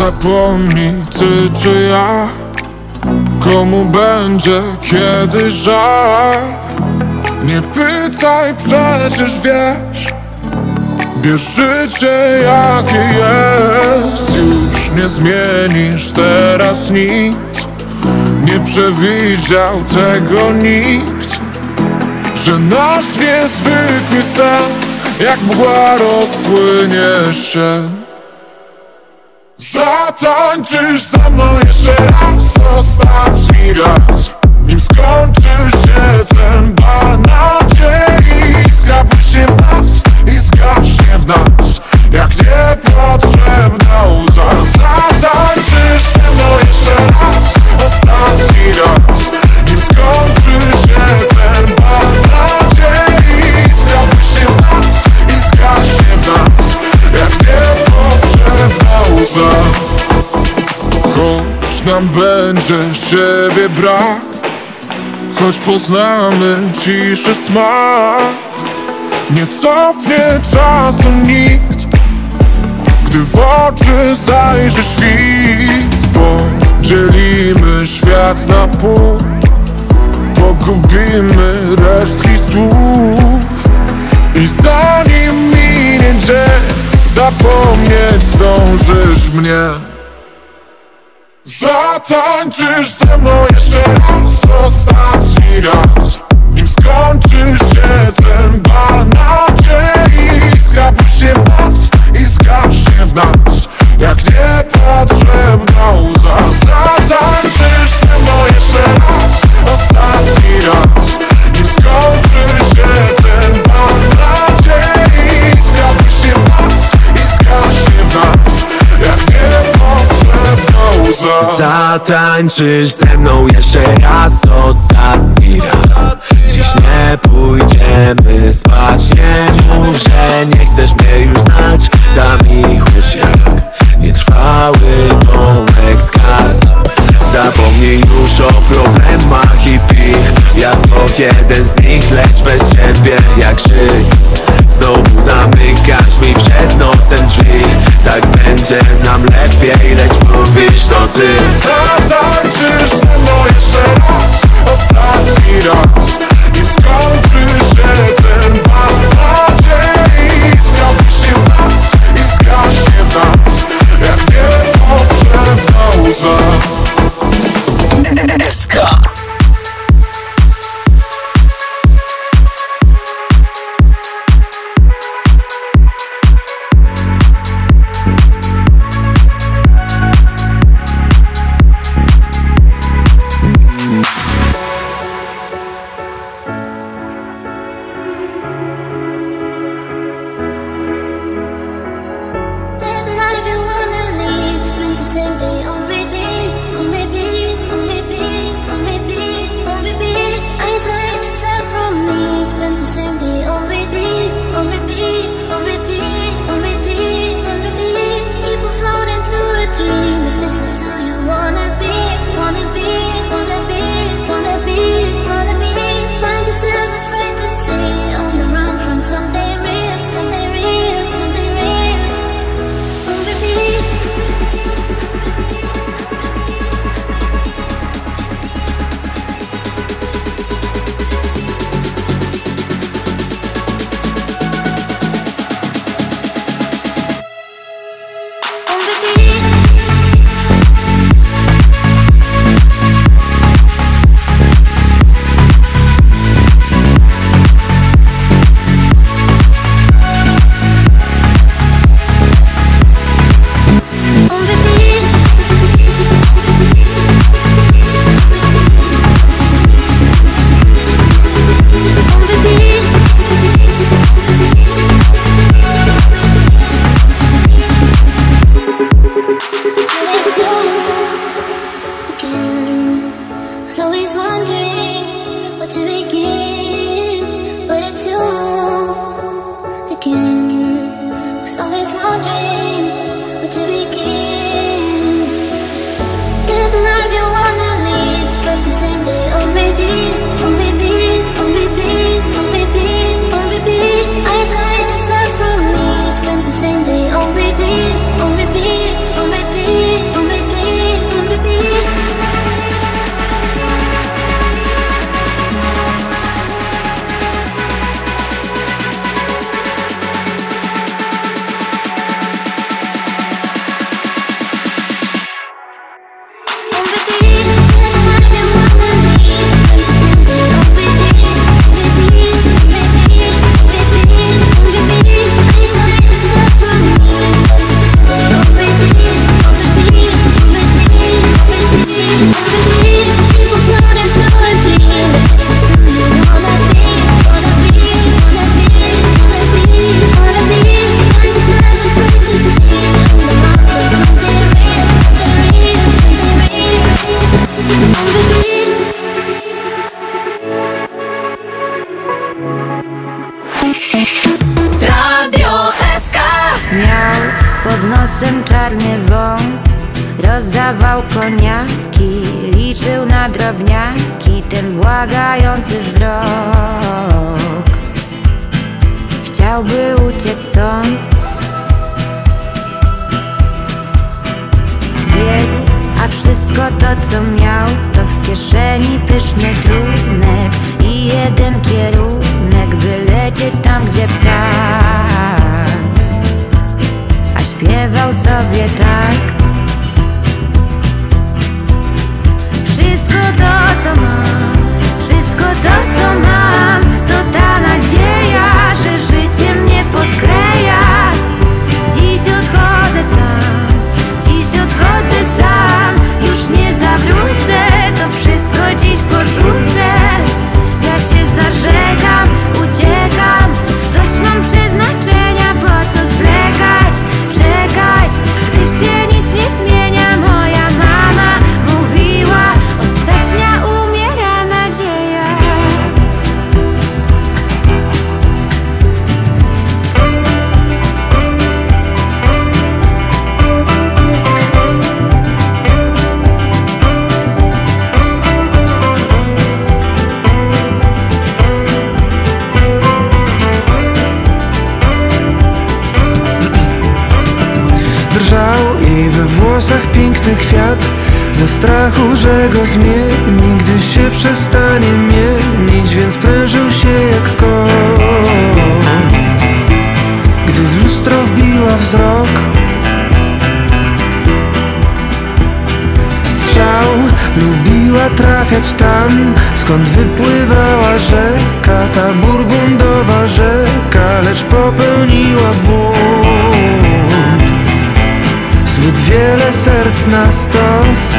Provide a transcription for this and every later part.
Zapomnij ty czy ja? Komu będzie kiedy żal? Nie pytaj, przecież wiesz Bierz życie jakie jest. Już nie zmienisz teraz nic. Nie przewidział tego nikt Że nasz niezwykły sen Jak mgła rozpłynie się Zatańczysz ze mną jeszcze raz Ostatni raz. Nim skończy się ten bal nadziei Iskra się w nas i zgaśnie w nas Nam będzie siebie brak. Choć poznamy ciszy smak. Nie cofnie czasu nikt Gdy w oczy zajrzy świt. Podzielimy świat na pół Pogubimy resztki słów. I zanim minie dzień Zapomnieć zdążysz mnie Zatańczysz ze mną jeszcze raz Ostatni raz. Nim skończy się ten bal nadziei Zgapisz się w nas Zatańczysz ze mną jeszcze raz, ostatni raz. Dziś nie pójdziemy spać Nie mów, że nie chcesz mnie już znać. Dam ich jak nietrwały domek z Zapomnij już o problemach i pij Ja to jeden z nich, lecz bez ciebie jak szyj Znowu zamykasz mi przed nosem drzwi Tak będzie nam lepiej, lecz mówisz to ty. Zatańczysz ze mną jeszcze raz Ostatni raz. Nim skończy się ten bal nadziei Zgapisz się w nas i zgaśnie w nas. Jak niepotrzebna łza na stos.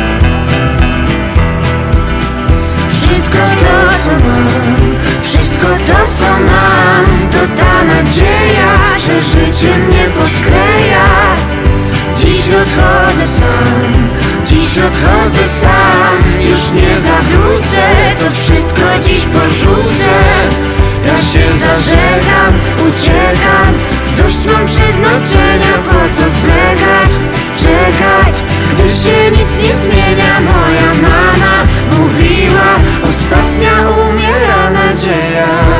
Wszystko to, co mam, wszystko to, co mam To ta nadzieja, że życie mnie poskleja. Dziś odchodzę sam, dziś odchodzę sam Już nie zawrócę, to wszystko dziś porzucę. Ja się zażegam, uciekam Dość mam przeznaczenia, po co zwlekać już się nic nie zmienia. Moja mama mówiła Ostatnia umiera nadzieja.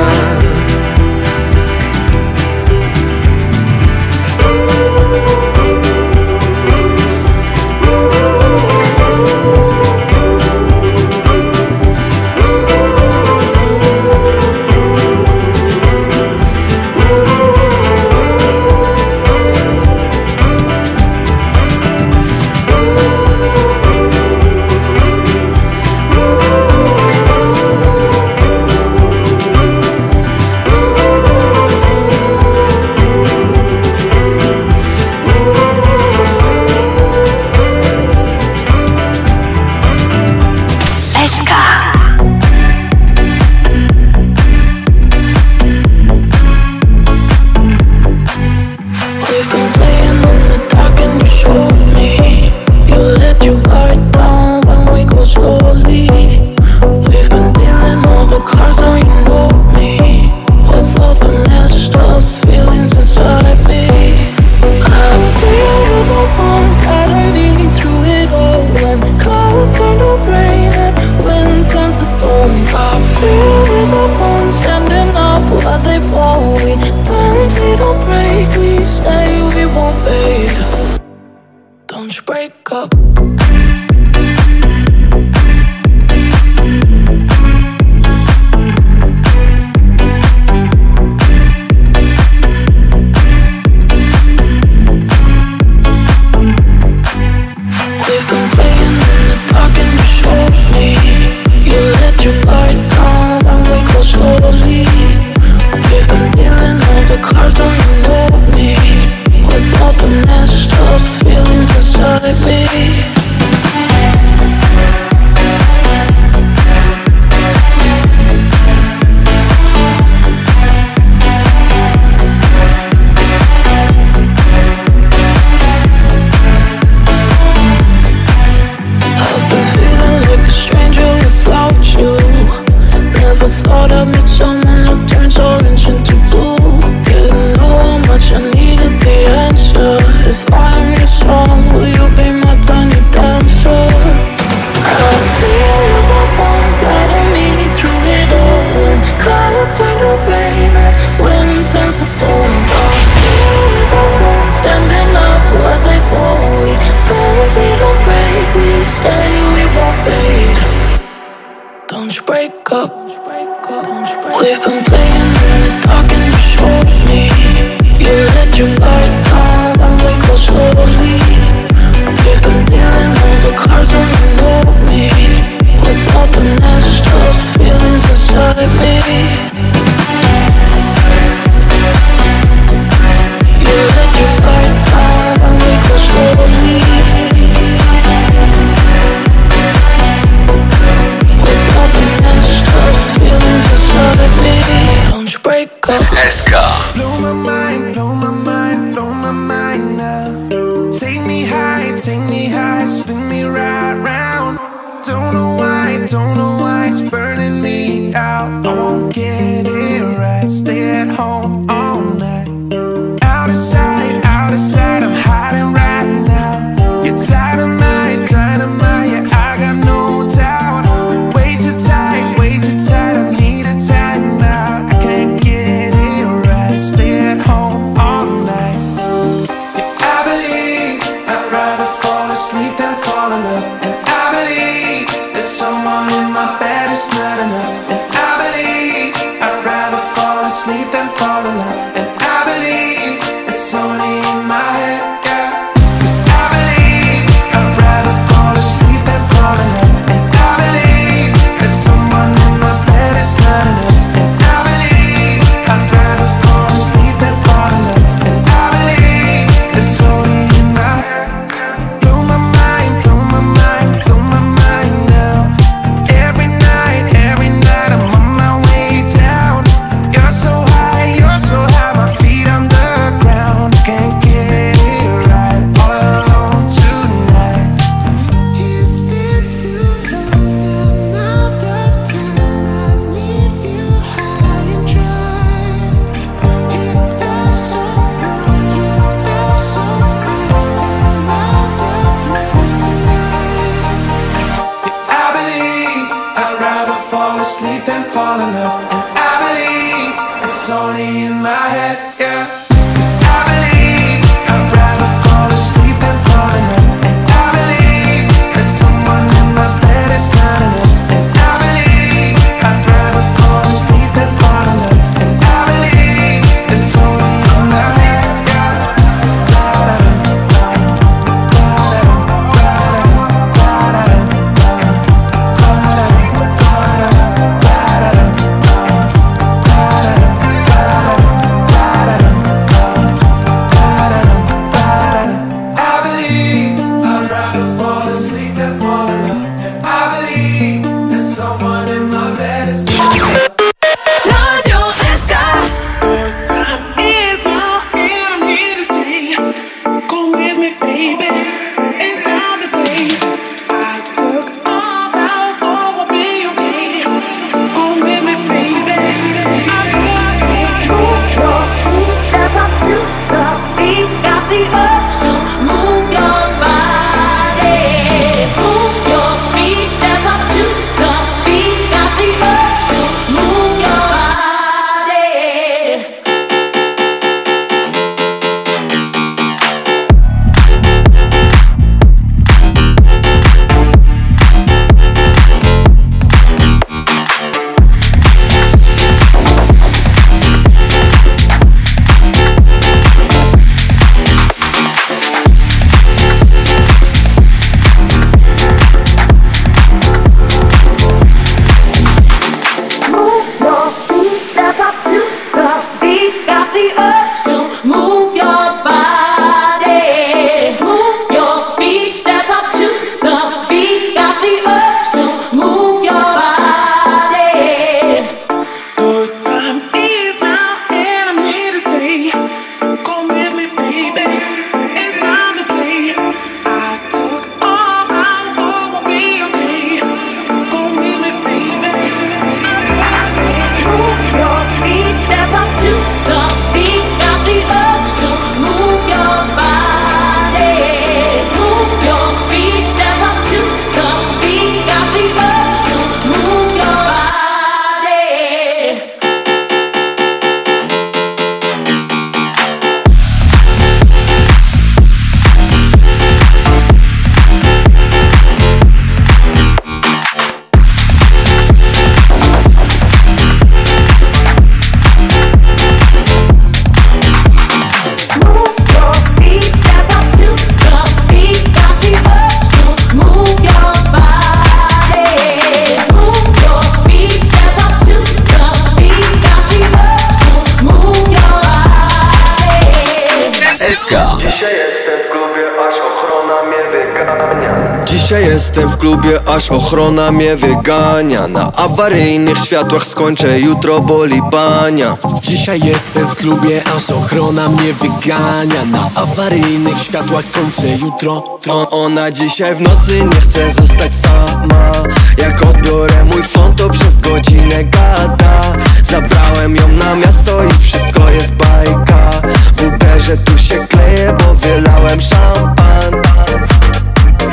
Ochrona mnie wygania. Na awaryjnych światłach skończę, jutro boli bania. Dzisiaj jestem w klubie, aż ochrona mnie wygania. Na awaryjnych światłach skończę jutro o, Ona dzisiaj w nocy nie chce zostać sama. Jak odbiorę mój fon, to przez godzinę gada. Zabrałem ją na miasto i wszystko jest bajka. W Uberze tu się kleję, bo wylałem szampan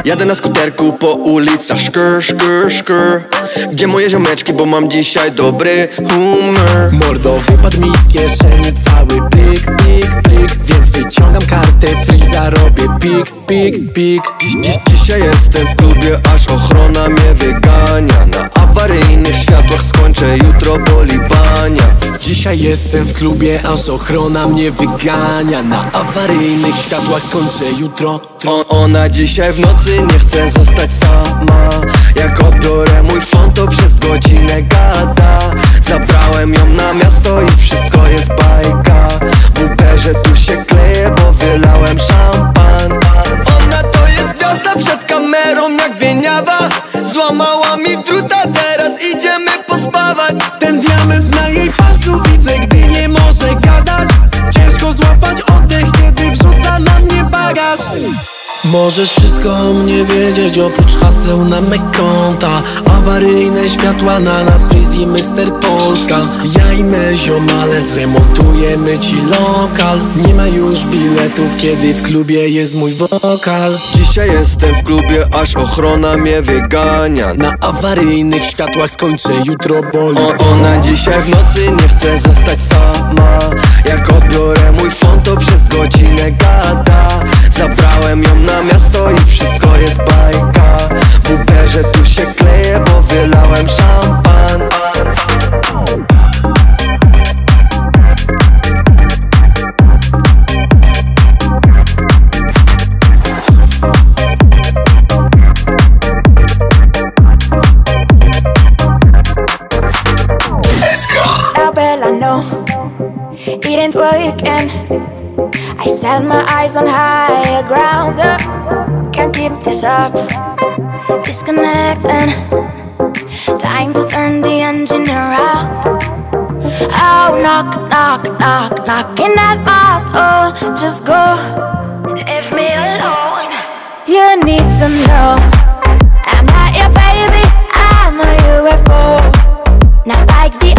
Jadę na skuterku po ulicach. Szkur, szkur, szkur Gdzie moje ziomeczki, bo mam dzisiaj dobry humor? Mordo, wypadł mi z kieszeni cały. Plik, plik, plik. Więc wyciągam kartę free, zarobię pik, pik, pik. Dziś, dziś, dzisiaj jestem w klubie, aż ochrona mnie wygania. Na awaryjnych światłach skończę, jutro boli bania Dzisiaj jestem w klubie, aż ochrona mnie wygania. Na awaryjnych światłach skończę jutro. O, Ona dzisiaj w nocy nie chce zostać sama. Jak odbiorę mój fon, to przez godzinę gada. Zabrałem ją na miasto i wszystko jest bajka. W Uberze tu się kleję, bo wylałem szampan kamerą jak wieniawa. Złamała mi druta, teraz idziemy pospawać. Ten diament na jej palcu widzę, gdy Możesz wszystko o mnie wiedzieć oprócz haseł na me konta. Awaryjne światła na nas Freezy Mr. Polska. Ja i me ziomale zremontujemy ci lokal. Nie ma już biletów, kiedy w klubie jest mój wokal. Dzisiaj jestem w klubie, aż ochrona mnie wygania. Na awaryjnych światłach skończę jutro boli. O, Ona dzisiaj w nocy nie chce zostać sama. Jak odbiorę mój fon, to przez godzinę gada. Zabrałem ją na miasto i wszystko jest bajka. W Uberze tu się kleję, bo wylałem szampan. Tell Bella no, it ain't. I set my eyes on higher ground. uh, Can't keep this up. Disconnect and Time to turn the engine around. Oh, knock, knock, knock, knocking at my door. Just go, leave me alone. You need to know I'm not your baby, I'm a UFO. Not like the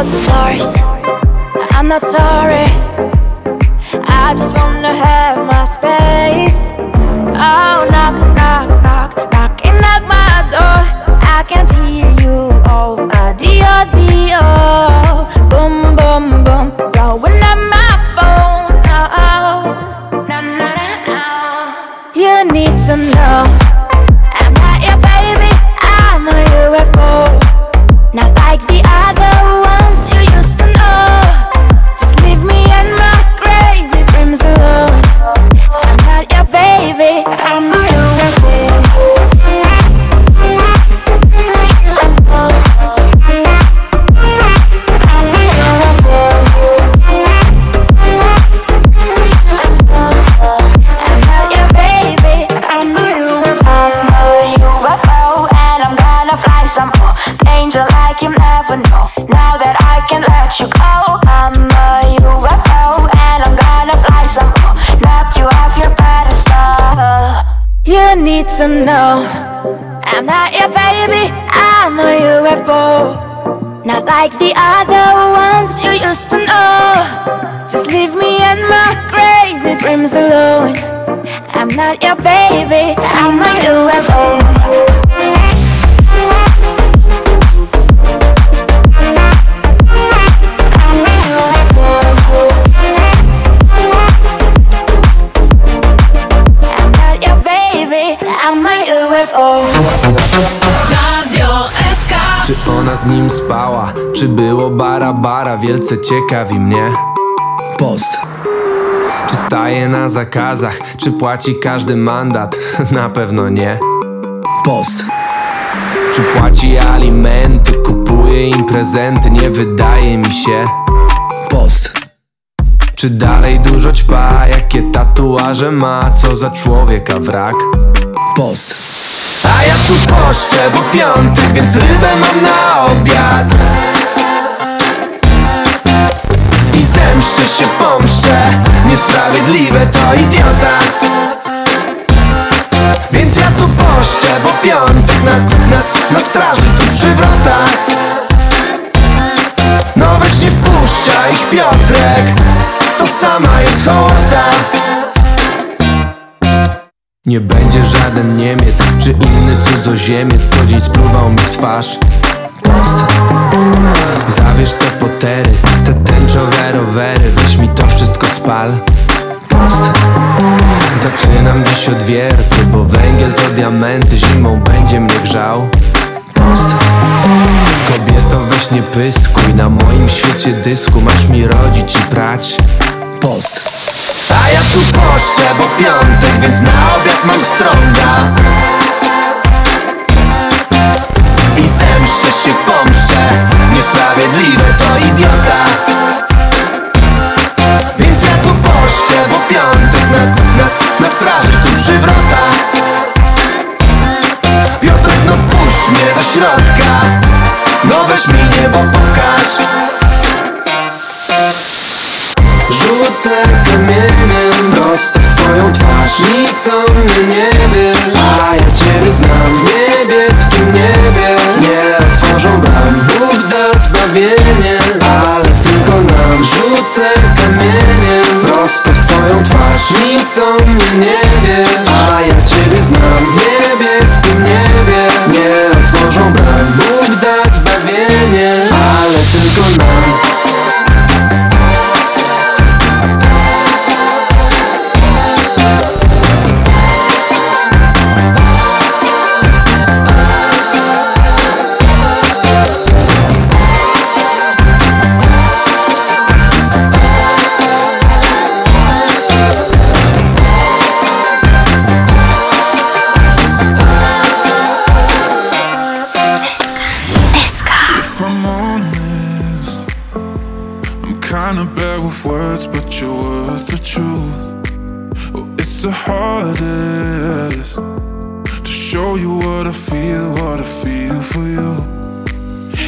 for the stars. I'm not sorry. I just wanna have my space. Oh, knock, knock, knock, knocking at my door. I can't hear you over the audio. Boom, boom, boom, blowing up my phone. Oh, no. You need to know To I'm not your baby, I'm a UFO. Not like the other ones you used to know. Just leave me and my crazy dreams alone. I'm not your baby, I'm a UFO. Z nim spała. Czy było bara bara, wielce ciekawi mnie. Post. Czy staje na zakazach, czy płaci każdy mandat? Na pewno nie. Post. Czy płaci alimenty, kupuje im prezenty, nie wydaje mi się. Post. Czy dalej dużo ćpa, jakie tatuaże ma, co za człowieka wrak? Post ja tu poszczę, bo piątek, więc rybę mam na obiad. I zemszczę się, pomszczę Niesprawiedliwe to idiota. Więc ja tu poszczę, bo piątek nas, nas, na straży tu przy wrotach No weź nie wpuszcza ich Piotrek To sama jest hołota nie będzie żaden Niemiec czy inny cudzoziemiec Co dzień spluwał mi w twarz. Post Zabierz te potery, te tęczowe rowery Weź mi to wszystko spal. Zaczynam dziś odwierty, bo węgiel to diamenty Zimą będzie mnie grzał. Post Kobieto weź nie pyskuj, na moim świecie dysku Masz mi rodzić i prać Post. A ja tu poszczę, bo piątek, więc na obiad mam strąga I zemszczę się, pomszczę. Niesprawiedliwe to idiota. Więc ja tu poszczę, bo piątek nas, nas, na straży tu przy wrotach Piotrek, no wpuść mnie do środka. No weź mi niebo pokaż Rzucę kamieniem prosto w twoją twarz. Nic o mnie nie wie, a ja ciebie znam. W niebieskim niebie nie otworzą bram. Bóg da zbawienie, ale tylko nam. Rzucę kamieniem prosto w twoją twarz. Nic o mnie nie wie, a ja ciebie znam. W niebieskim niebie nie otworzą bram. Bóg da it's the hardest to show you what I feel, what I feel for you.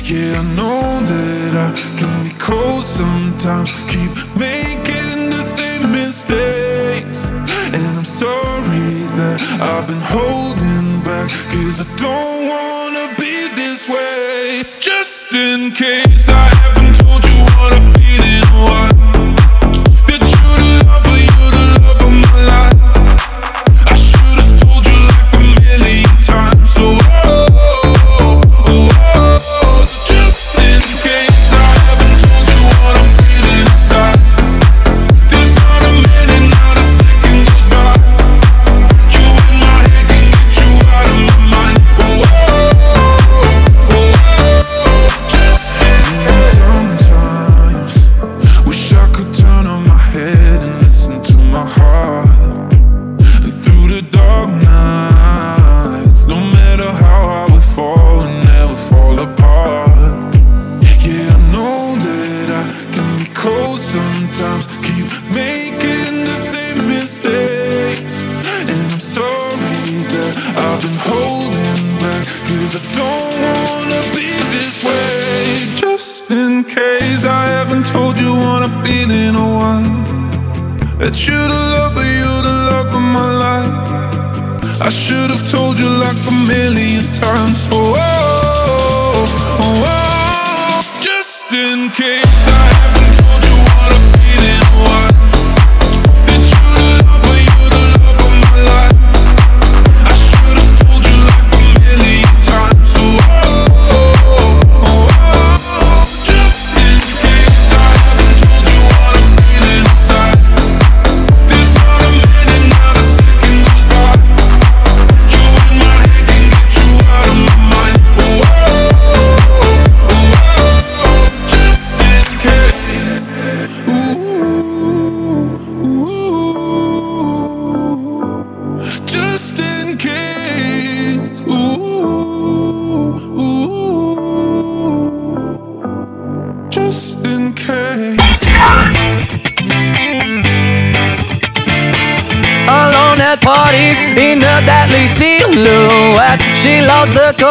Yeah, I know that I can be cold sometimes, keep making the same mistakes. And I'm sorry that I've been holding back, cause I don't wanna be this way. Just in case I haven't told you what I feel in while.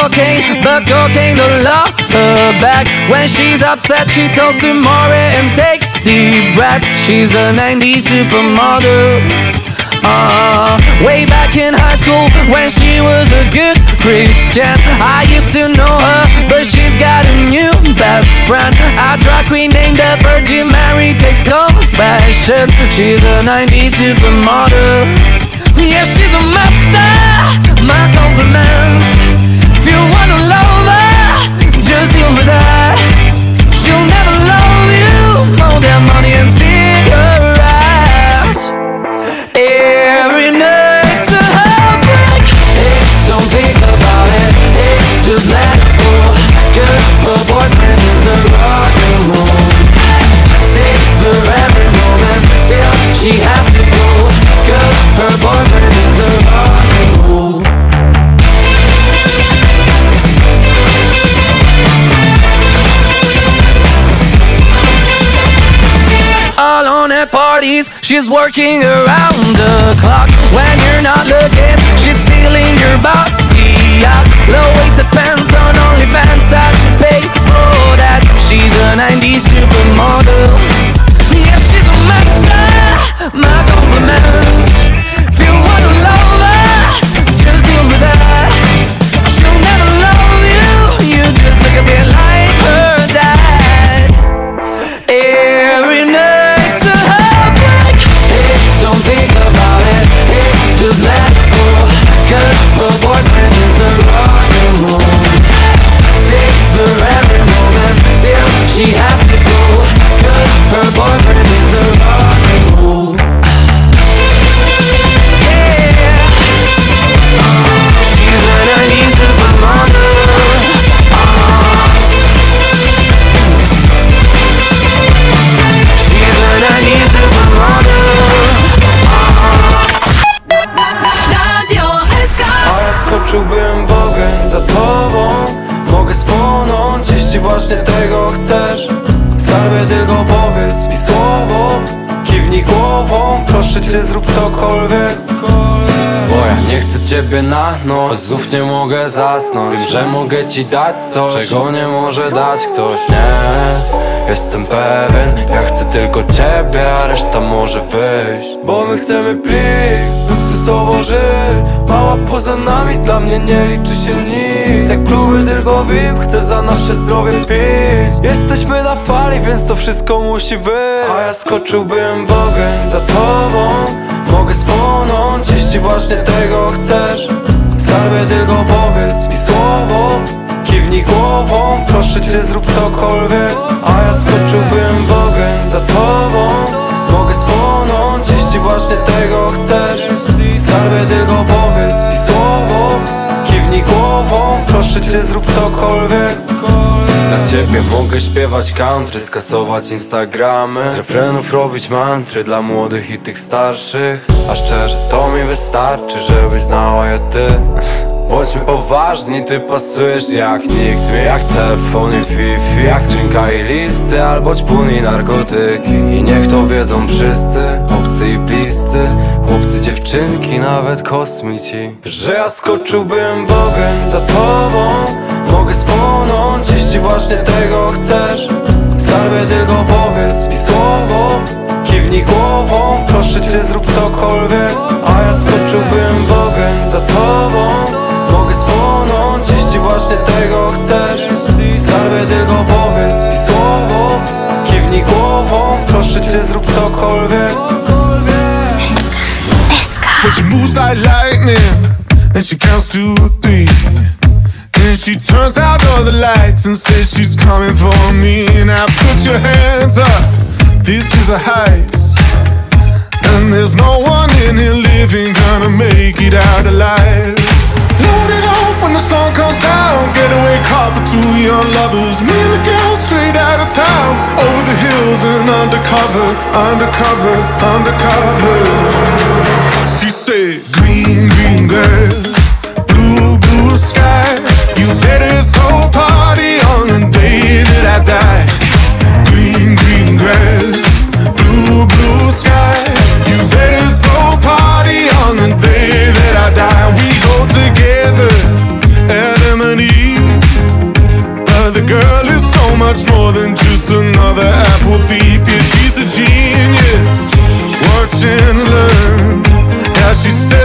Cocaine, but cocaine don't love her back. When she's upset, she talks to Maury and takes deep breaths. She's a 90s supermodel. Uh, way back in high school when she was a good Christian I used to know her, but she's got a new best friend A drag queen named the Virgin Mary takes confessions She's a 90s supermodel Yeah, she's a master, my compliments If you wanna just deal with She'll never love you more than money and cigarettes. Every night's a heartbreak. Don't think about it. Just let it go. Cause her boyfriend is a rock and roll. Every moment Till she has to go. Cause her boyfriend at parties, she's working around the clock. When you're not looking, she's stealing your boss. Yeah, low-waisted pants on OnlyFans, I'd pay for that. She's a 90s supermodel. Yeah, she's a master. My compliments. Proszę cię zrób cokolwiek. Bo ja nie chcę ciebie na noc. Znów nie mogę zasnąć Wiem, że mogę ci dać coś Czego nie może dać ktoś. Nie, jestem pewien Ja chcę tylko ciebie, a reszta może wyjść. Bo my chcemy plik Luksusowo żyć. Mała poza nami Dla mnie nie liczy się nic Jak próby tylko VIP Chcę za nasze zdrowie pić. Jesteśmy na fali, więc to wszystko musi być. A ja skoczyłbym w ogień za tobą. Mogę spłonąć, jeśli właśnie tego chcesz. Skarbie tylko powiedz mi słowo. Kiwnij głową, proszę cię zrób cokolwiek. A ja skoczyłbym w ogień za tobą. Mogę spłonąć, jeśli właśnie tego chcesz. Skarbie tylko powiedz mi słowo Kiwnij głową, proszę cię zrób cokolwiek. Dla ciebie mogę śpiewać country, skasować instagramy. Z refrenów robić mantry dla młodych i tych starszych. A szczerze to mi wystarczy, żebyś znała je ty. Bądźmy poważni, ty pasujesz jak nikt. Mi Jak telefon i wifi, jak skrzynka i listy Albo ćpun i narkotyki. I niech to wiedzą wszyscy, i bliscy Chłopcy, dziewczynki, nawet kosmici. Że ja skoczyłbym w ogień za tobą. Mogę spłonąć, jeśli właśnie tego chcesz. Skarbie tylko powiedz mi słowo Kiwnij głową, proszę cię zrób cokolwiek. A ja skoczyłbym w ogień za tobą. Mogę spłonąć, jeśli właśnie tego chcesz. Skarbie tylko powiedz mi słowo Kiwnij głową, proszę cię zrób cokolwiek But she moves like lightning, and she counts to three. Then she turns out all the lights and says she's coming for me. Now put your hands up, this is a heist. And there's no one in here living gonna make it out alive. Load it up when the sun comes down. Getaway car for two young lovers. Me and the girl straight out of town. Over the hills and undercover, undercover, undercover fingers, blue, blue sky. You better throw a party on the day that I die. Green, green grass, blue, blue sky. You better throw a party on the day that I die. We go together, Adam and Eve. But the girl is so much more than just another apple thief. Yeah, she's a genius. Watch and learn. She said.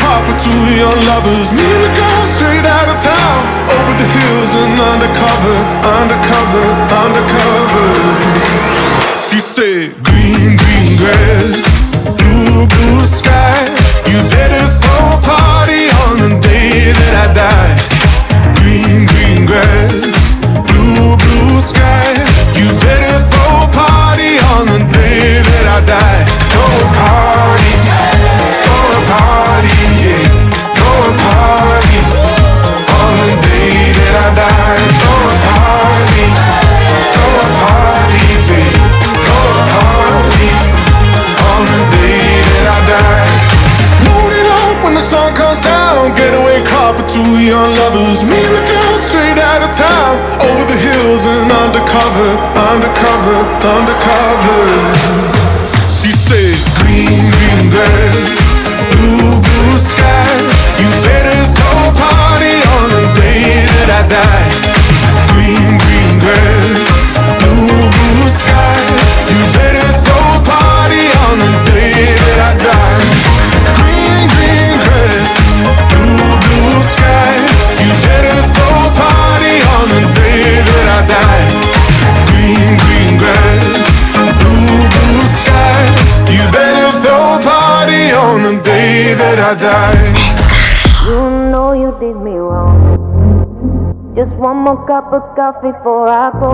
Car for two young lovers. Me and the girl straight out of town. Over the hills and undercover, undercover, undercover. She said, Green, green grass, blue, blue sky. You better throw a party on the day that I die. Green, green grass, blue, blue sky. You better throw a party on the day that I die. Throw a party, car for two young lovers. Me and the girl straight out of town. Over the hills and undercover, undercover, undercover. She said, Green, green grass, blue, blue sky. You better throw a party on the day that I die. The day that I die. You know you did me wrong. Just one more cup of coffee before I go.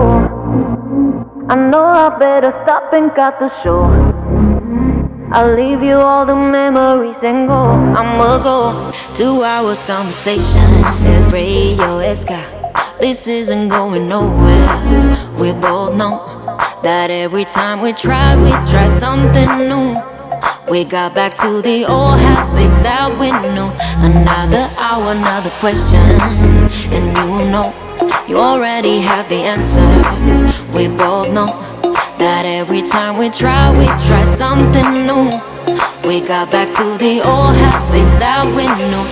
I know I better stop and cut the show. I'll leave you all the memories and go. I'ma go. Two hours conversation said radio Esca. This isn't going nowhere. We both know that every time we try, we try something new. We got back to the old habits that we knew. Another hour, another question. And you know, you already have the answer. We both know that every time we try, we try something new. We got back to the old habits that we knew.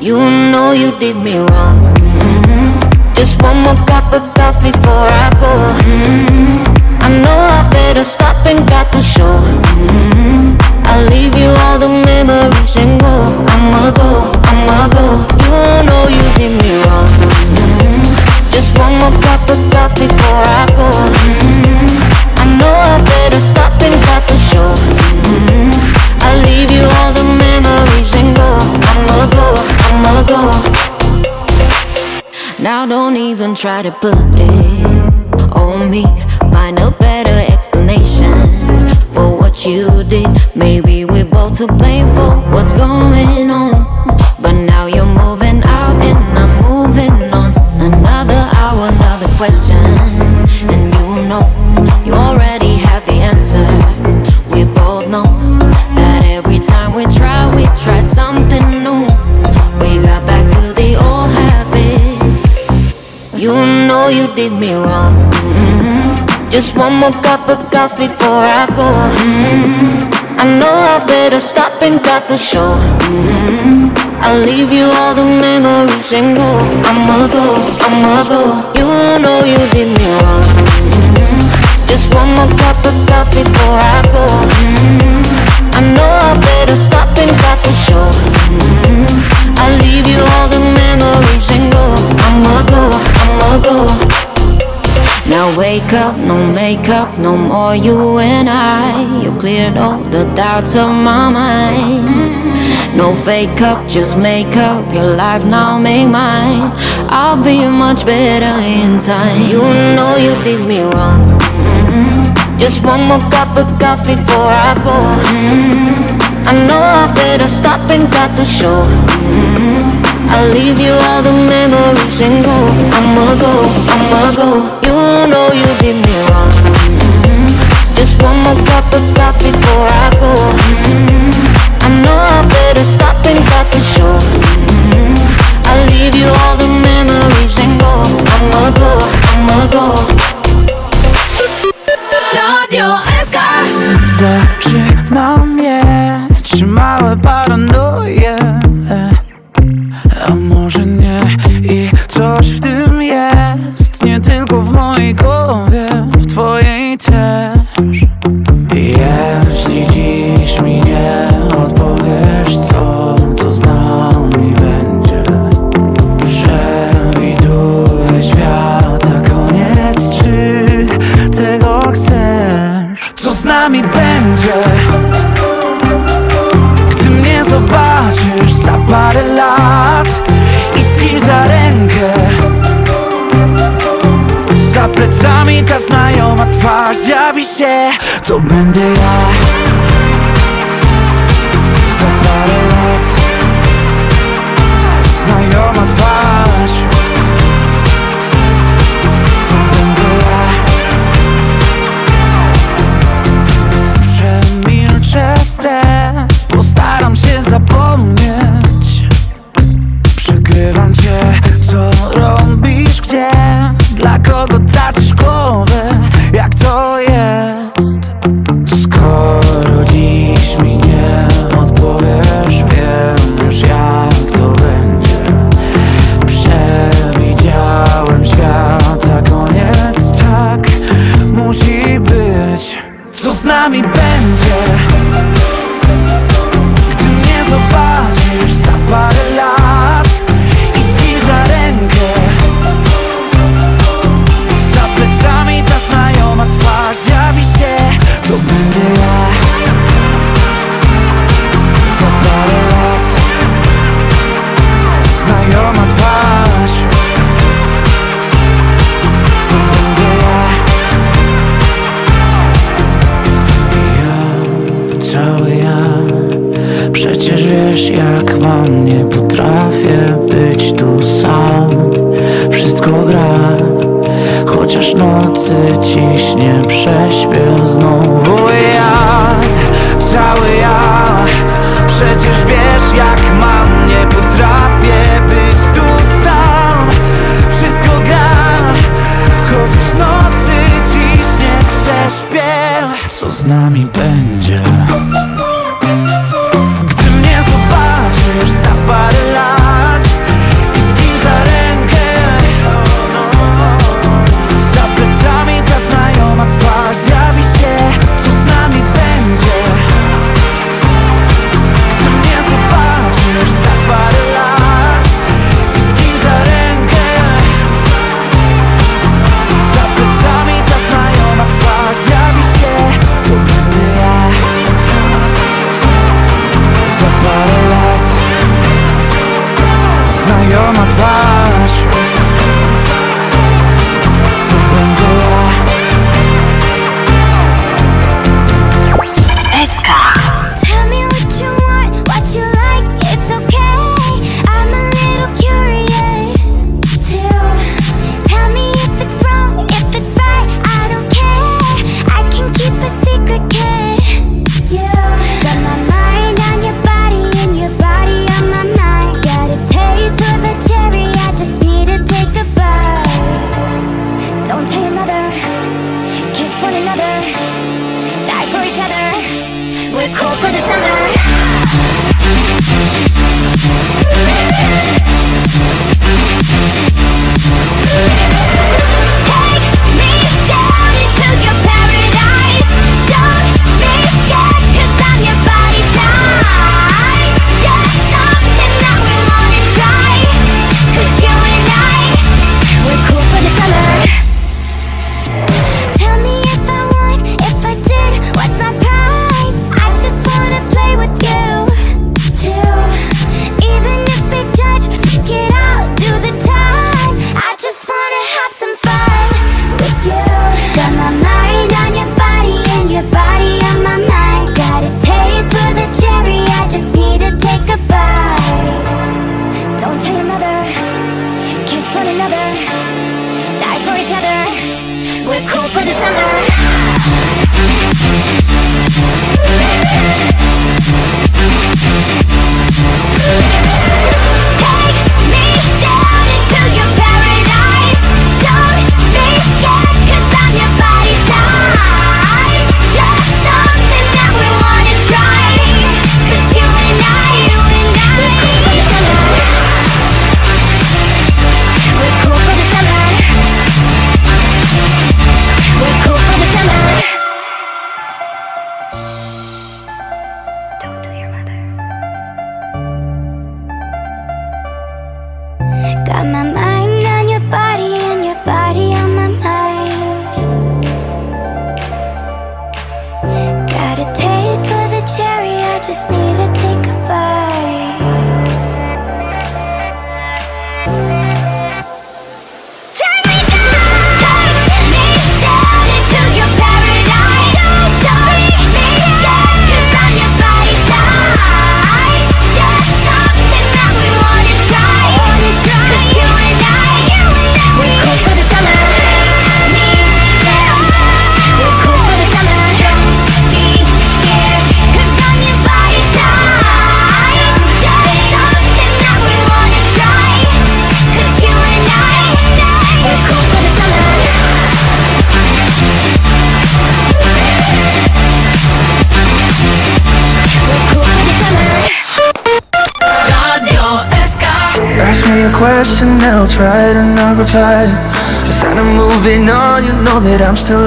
You know you did me wrong. Mhm. Just one more cup of coffee before I go. Mhm. I know I better stop and got the show. Mhm. I'll leave you all the memories and go. I'ma go, I'ma go. You know you did me wrong. Mhm. Just one more cup of coffee before I go. Mhm. I know I better stop and got the show. Mhm. I'll leave you all the memories and go. I'ma go, I'ma go. Now don't even try to put it on me. Find a better explanation you did. Maybe we're both to blame for what's going on. But now you're moving out and I'm moving on. Another hour, another question. And you know you already have the answer. We both know that every time we try, we try something new. We got back to the old habits. You know you did me wrong. Just one more cup of coffee before I go. Mhm. I know I better stop and cut the show. Mhm. I'll leave you all the memories and go. I'ma go, I'ma go. You know you did me wrong. Mhm. Just one more cup of coffee before I go. Mhm. I know I better stop and cut the show. Mhm. I'll leave you all the memories and go. I'ma go, I'ma go. Now wake up, no makeup, no more you and I. You cleared all the doubts of my mind. No fake up, just make up your life now, make mine. I'll be much better in time. You know you did me wrong. Mhm. Just one more cup of coffee before I go. Mhm. I know I better stop and cut the show. Mhm. I'll leave you all the memories and go. I'ma go, I'ma go. You know you did me wrong. Mhm. Just one more cup of coffee before I go. Mhm. I know I better stop and cut the show. Mhm. I'll leave you all the memories and go. I'ma go, I'ma go. Radio SK Zaczynam mieć małe paranoje 이제 또 문제야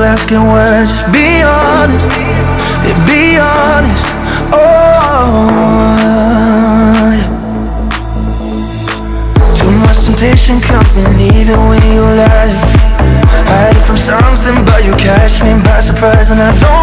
asking where, just be honest, yeah, be honest, oh yeah. Too much temptation coming even when you lie. Hiding from something but you catch me by surprise and I don't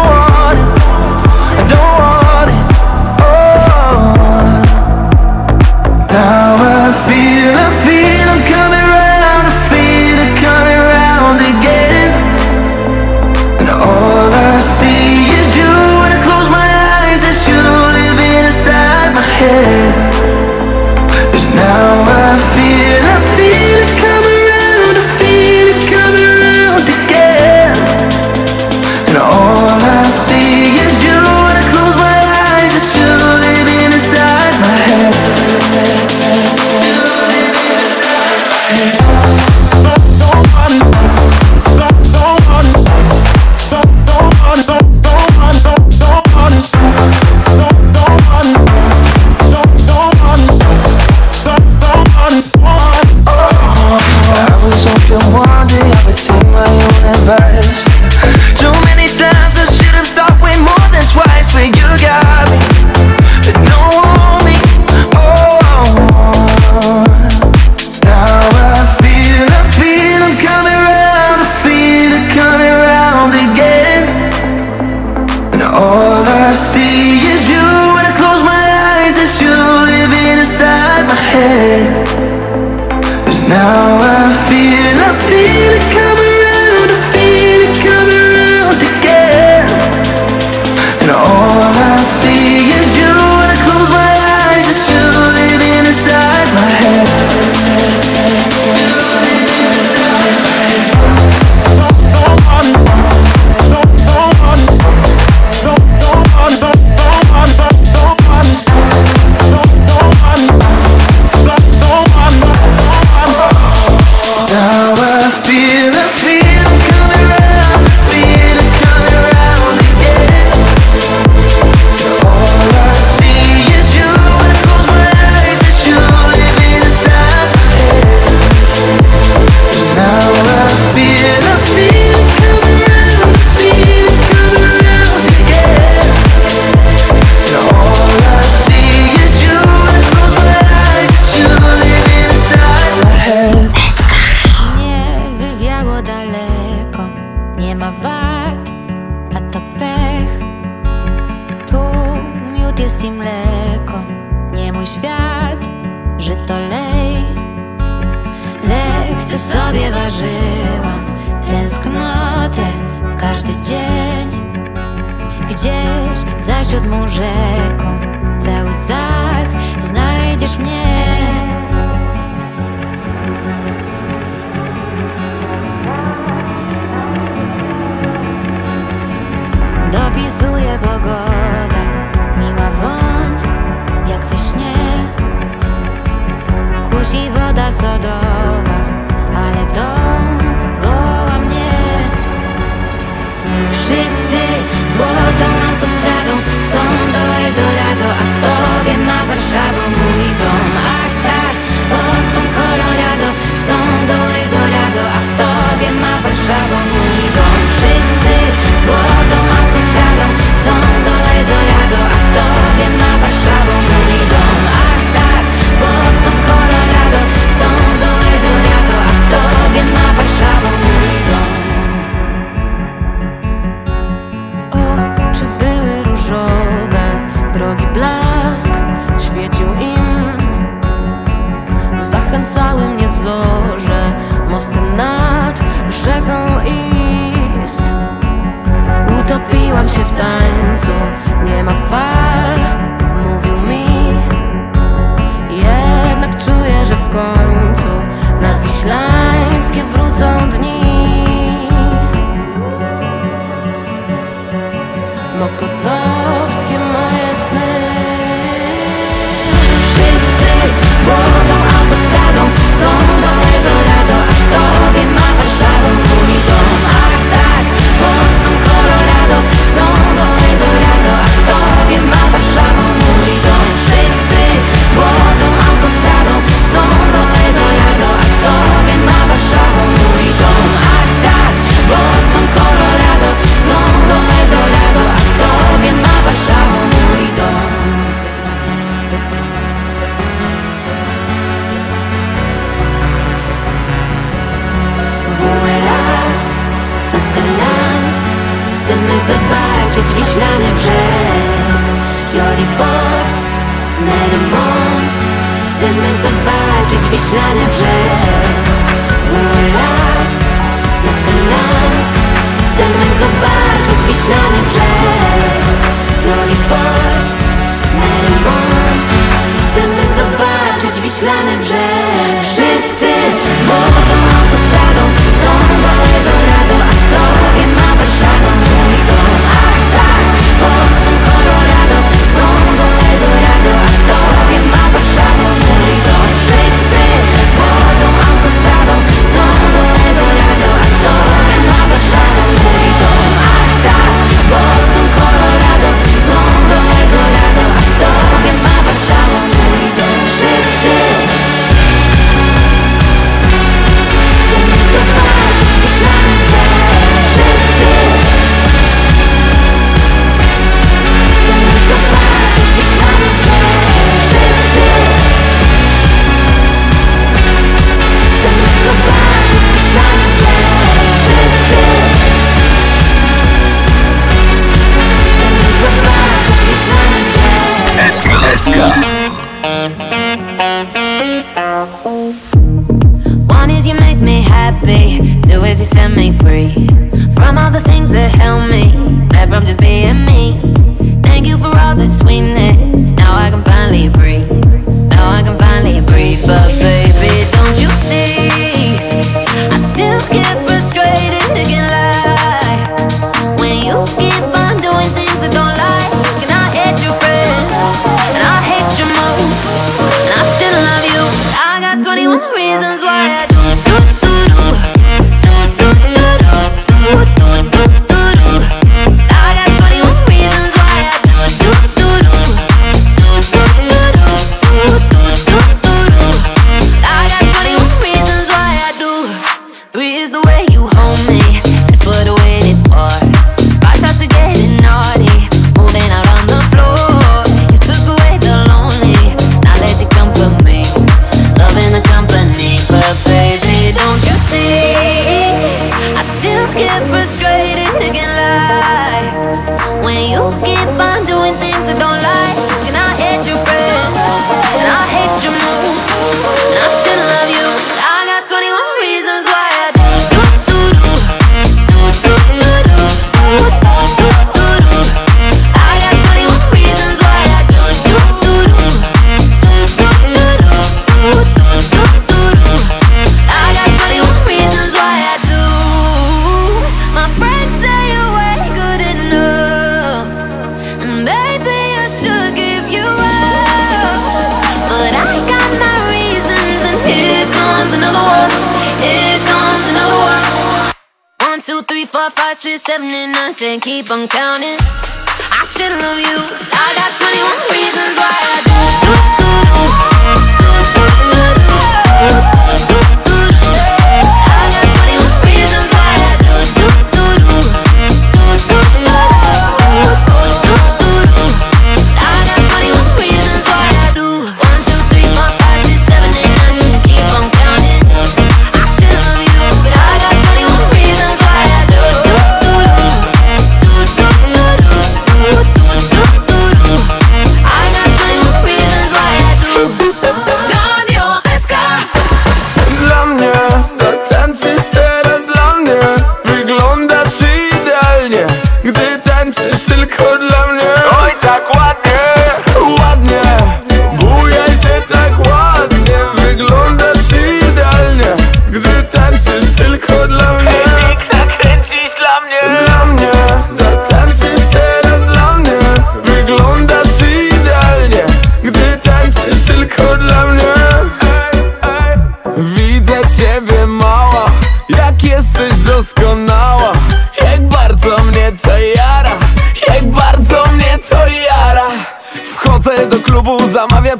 and keep on counting.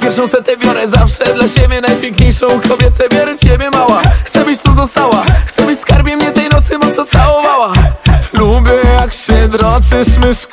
Pierwszą setę biorę zawsze dla siebie Najpiękniejszą kobietę biorę ciebie mała. Chcę byś tu została Chcę byś skarbie mnie tej nocy mocno całowała. Lubię jak się droczysz myszko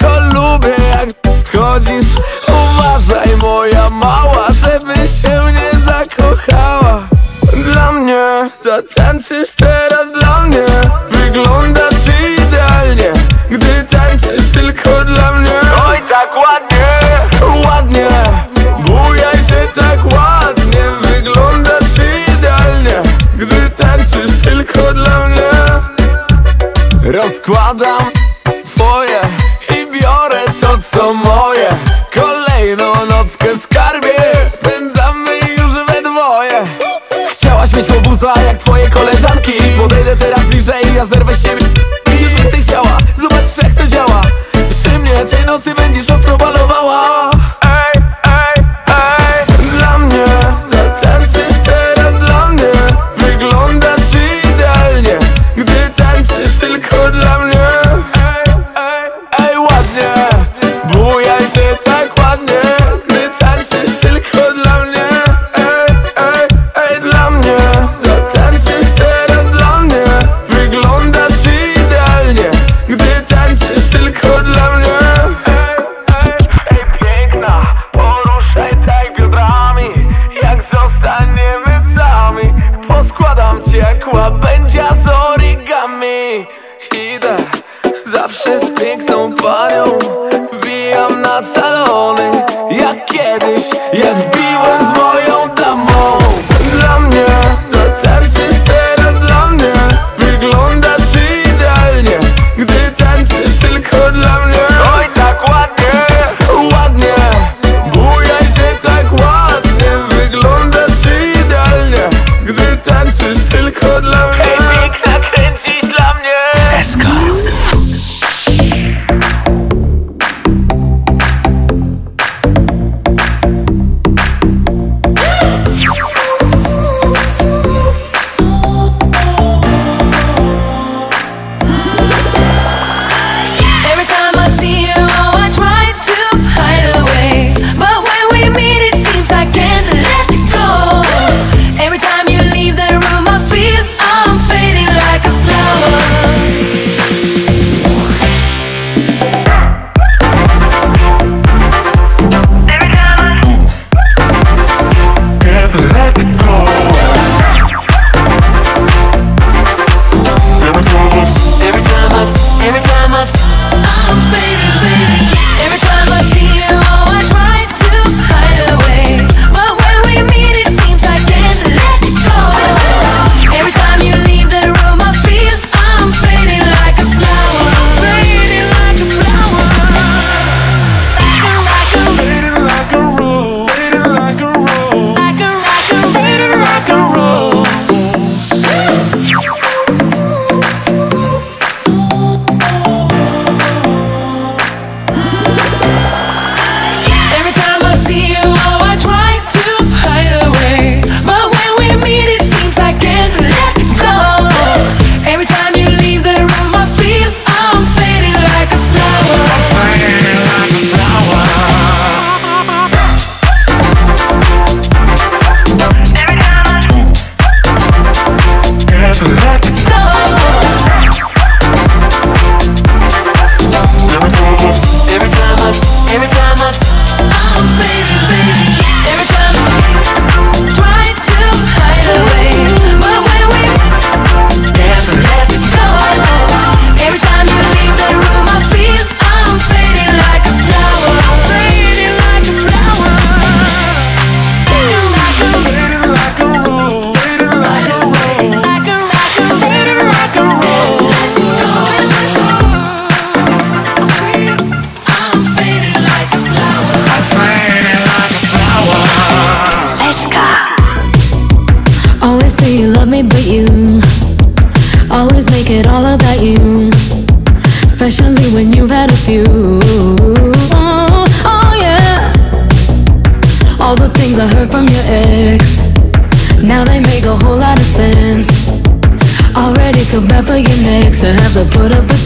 to have to put up with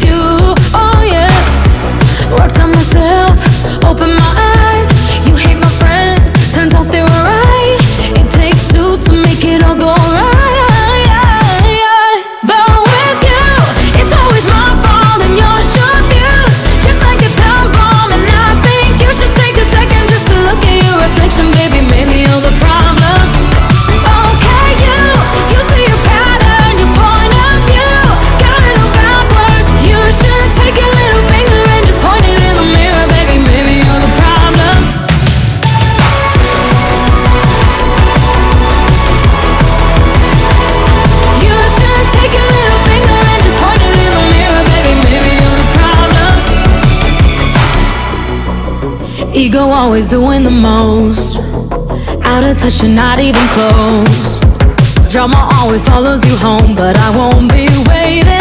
Ego always doing the most. Out of touch and not even close. Drama always follows you home, but I won't be waiting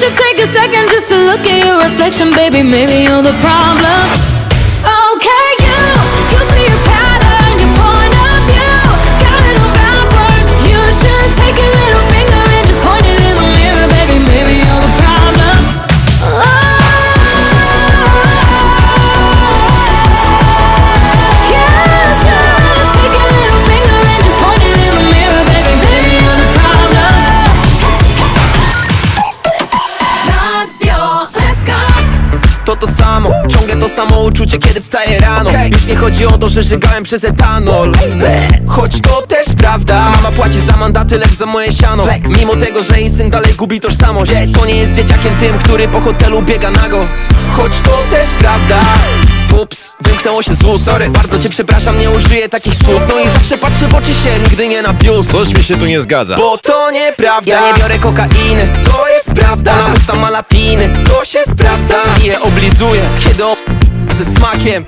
should take a second just to look at your reflection, baby. Maybe you're the problem. Wstaję rano. Już nie chodzi o to, że żygałem przez etanol. Choć to też prawda Mama płaci za mandaty, lecz za moje siano. Mimo tego, że jej syn dalej gubi tożsamość. To nie jest dzieciakiem tym, który po hotelu biega nago. Choć to też prawda. Ups, wymknęło się z ust. Sorry, bardzo cię przepraszam, nie użyję takich słów. No i zawsze patrzę w oczy się, nigdy nie na bius Coś mi się tu nie zgadza. Bo to nieprawda. Ja nie biorę kokainy, to jest prawda. Na usta ma latiny, to się sprawdza. I je oblizuję, kiedy. Ze smakiem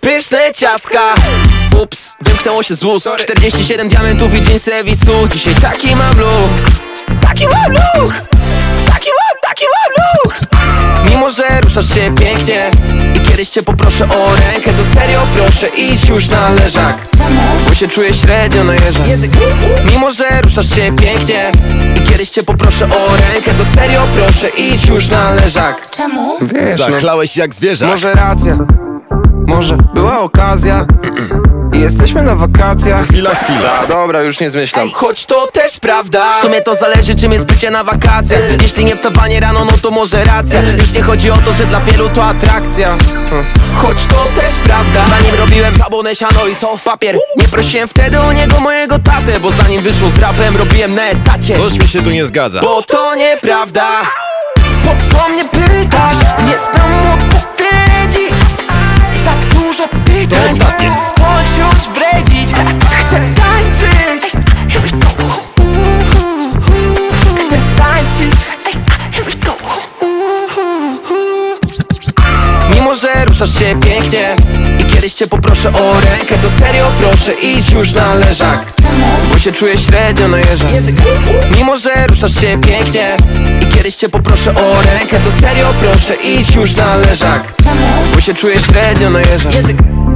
Pyszne ciastka. Ups, wymknęło się z ust. 47 diamentów i jeansy Evisu Dzisiaj taki mam look. Taki mam look. Taki mam, taki mam look Mimo, że ruszasz się pięknie? I kiedyś cię poproszę o rękę. To serio proszę idź już na leżak. Bo się czuję średnio na jeżach. Mimo, że ruszasz się pięknie I kiedyś cię poproszę o rękę. To serio proszę idź już na leżak. Czemu? Wiesz, no, Zachlałeś jak zwierzak. Może racja Może była okazja? I jesteśmy na wakacjach. Chwila, chwila. A, dobra, już nie zmyślam. Choć to też prawda. W sumie to zależy czym jest bycie na wakacjach. Jeśli nie wstawanie rano, no to może racja. Już nie chodzi o to, że dla wielu to atrakcja. Hm. Choć to też prawda. Zanim robiłem tabonę, siano i sos. Papier. Nie prosiłem wtedy o niego mojego tatę Bo zanim wyszło z rapem, robiłem na etacie. Coś mi się tu nie zgadza. Bo to nieprawda. Po co mnie pytasz? Nie znam odpowiedzi Za dużo pytań To ostatnie. Skończ już bredzić. Chcę tańczyć. Here we go. Chcę tańczyć. Here we go. Mimo, że ruszasz się pięknie I kiedyś cię poproszę o rękę To serio proszę idź już na leżak Bo się czuję średnio na jeżach. Mimo, że ruszasz się pięknie I kiedyś cię poproszę o rękę To serio proszę idź już na leżak Bo się czuję średnio na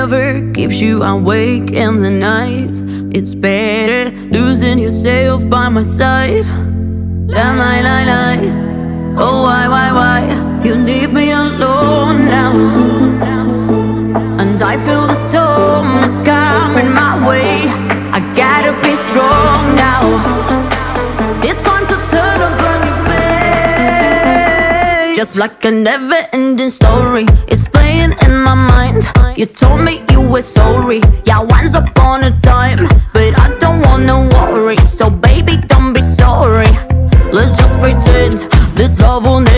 Whatever keeps you awake in the night. It's better losing yourself by my side. La la la la. Oh why why why you leave me alone now? And I feel the storm is coming my way. I gotta be strong now. Just like a never ending story, it's playing in my mind. You told me you were sorry, yeah, once upon a time. But I don't wanna worry, so baby, don't be sorry. Let's just pretend this love will never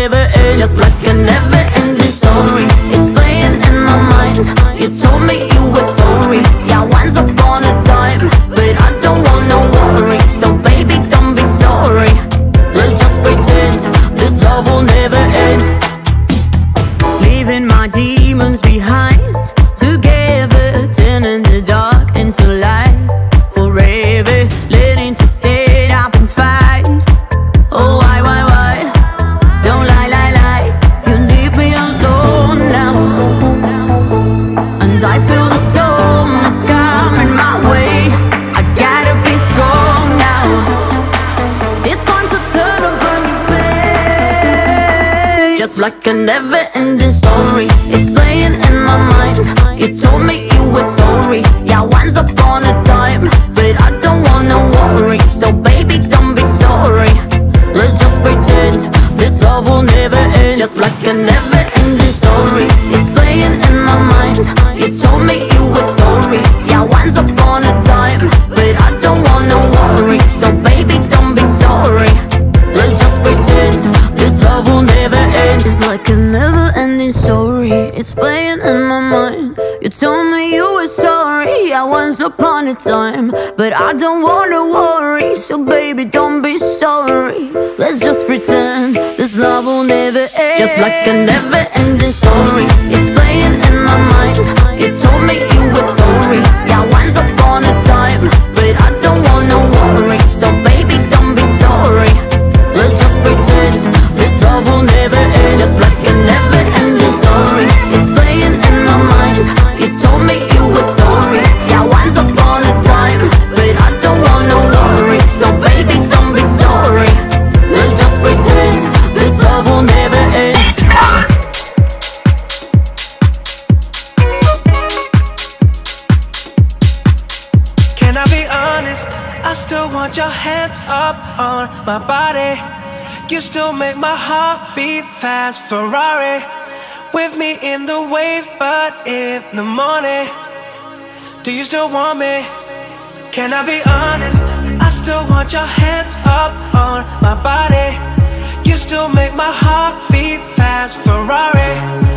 like a never time. But I don't wanna worry So baby, don't be sorry. Let's just pretend this love will never end. Just like a never-ending story. You still make my heart beat fast Ferrari with me in the wave But in the morning Do you still want me? Can I be honest? I still want your hands up on my body You still make my heart beat fast Ferrari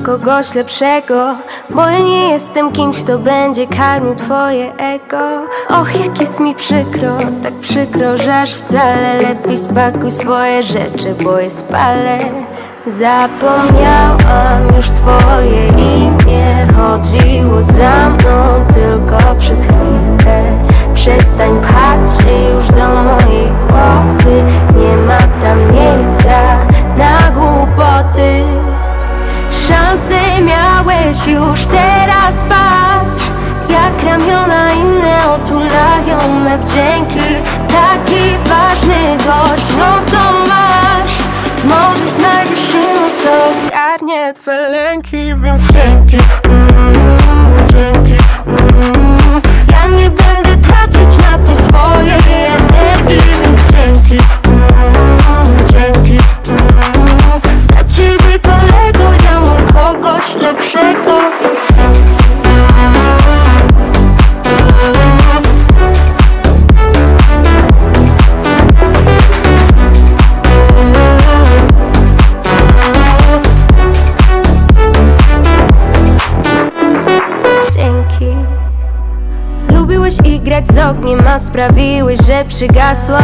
kogoś lepszego. Bo ja nie jestem kimś, kto będzie karmił twoje ego. Och, jak jest mi przykro, tak przykro, żeż wcale. Lepiej spakuj swoje rzeczy, bo je spalę. Zapomniałam już twoje imię. Chodziło za mną tylko przez chwilę. Przestań pchać się już do mojej głowy. Nie ma tam miejsca na głupoty. Szansy miałeś już teraz patrz Jak ramiona inne otulają me wdzięki Taki ważny gość, no to masz Może znajdziesz się, co ogarnie twe lęki Wiem, że sprawiły, że przygasła.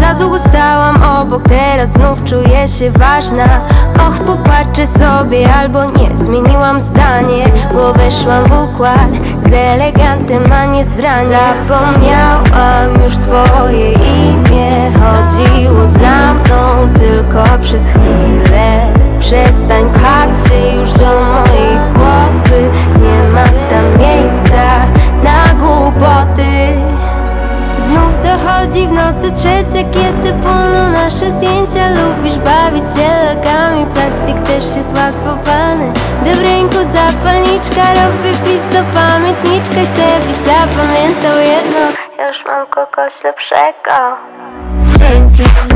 Za długo stałam obok, teraz znów czuję się ważna. Och, popatrzę sobie albo nie Zmieniłam zdanie, bo weszłam w układ Z elegantem, a nie zdranie. Zapomniałam już twoje imię, chodzi robię pis do pamiętniczka Chcę byś zapamiętał jedno. Już mam kogoś lepszego. Dzięki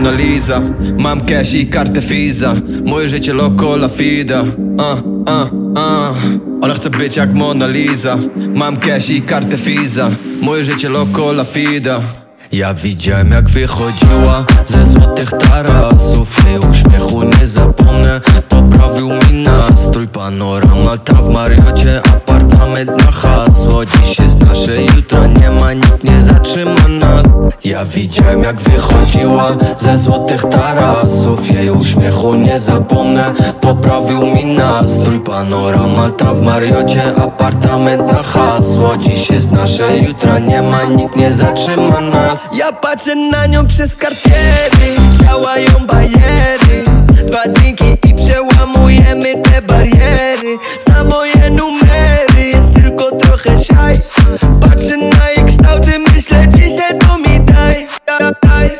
Mona Lisa. Mam cash i kartę Fiza. Moje życie loko la fida. Uh, uh, uh. Ona chce być jak Mona Lisa. Mam cash i kartę Fiza. Moje życie loko la fida. Ja widziałem jak wychodziła ze złotych tarasów. Jej uśmiechu nie zapomnę. Poprawił mi nastrój panorama. Tam w Mariocie Apartament na hasło. Dziś jest nasze, jutro nie ma. Nikt nie zatrzyma nas. Ja widziałem jak wychodziła ze złotych tarasów. Jej uśmiechu nie zapomnę. Poprawił mi nastrój panorama. Tam w Mariocie Apartament na hasło. Dziś jest nasze, jutro nie ma. Nikt nie zatrzyma nas. Ja patrzę na nią przez kartiery Działają bariery Dwa drinki i przełamujemy te bariery. Zna moje numery, jest tylko trochę siaj Patrzę na jej kształty, myślę dzisiaj to mi daj, daj, daj.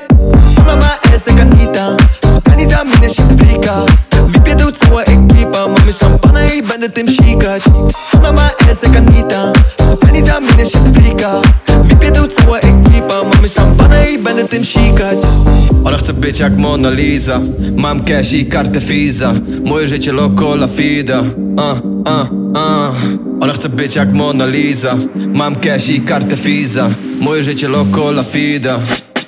Ona ma esę kanita Pani zamienia się w flika. Wypiedą cała ekipa. Mamy szampana i będę tym sikać. Ona ma esę kanita Pani zamienia się w flika. Wypiedą cała szampanę i będę tym sikać. Ona chce być jak Mona Lisa. Mam cash i kartę Fiza. Moje życie loco la fida. A, a, a. Ona chce być jak Mona Lisa. Mam cash i kartę Fiza. Moje życie loco la fida.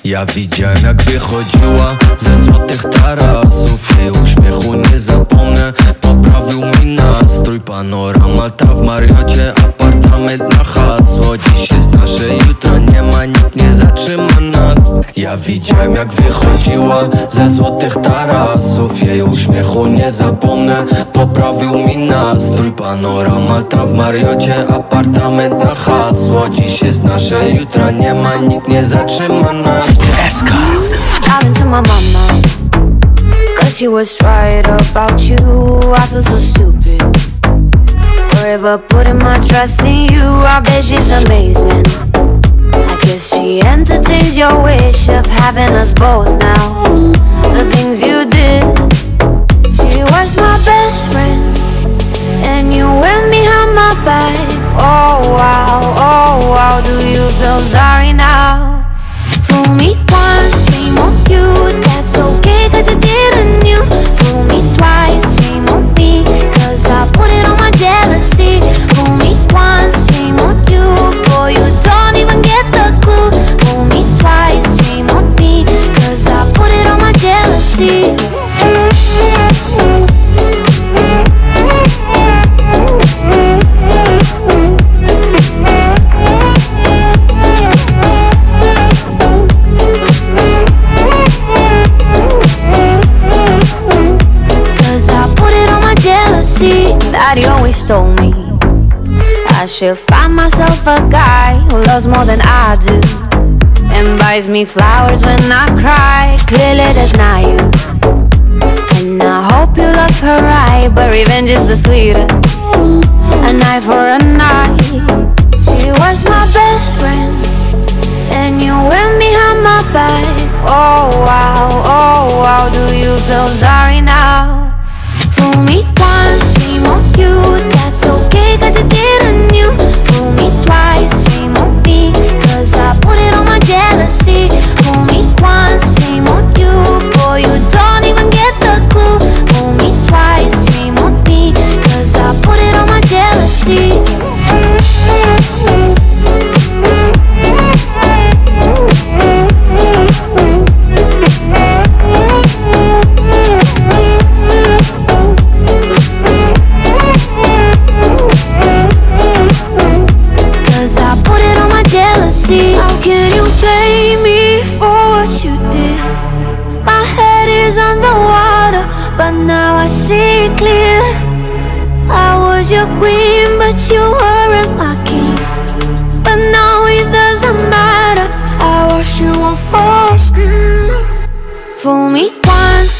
Ja widziałem jak wychodziła ze złotych tarasów. Jej uśmiechu nie zapomnę. Poprawił mi nastrój. Panorama ta w Mariocie, a apartament na hasło Dziś jest nasze, jutro nie ma, nikt nie zatrzyma nas Ja widziałem jak wychodziła ze złotych tarasów Jej uśmiechu nie zapomnę, poprawił mi nastrój Panorama tam w Mariocie, apartament na hasło Dziś jest nasze, jutro nie ma, nikt nie zatrzyma nas Eska Talking to my mama. Cause she was right about you. I feel so stupid. Forever putting my trust in you. I bet she's amazing. I guess she entertains your wish of having us both now. The things you did. She was my best friend. And you went behind my back. Oh wow, oh wow. Do you feel sorry now? Told me. I should find myself a guy who loves more than I do. And buys me flowers when I cry. Clearly, that's not you. And I hope you love her right, but revenge is the sweetest. A night for a night. She was my best friend. And you went behind my back. Oh wow, oh wow. Do you feel sorry now?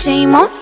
Shame on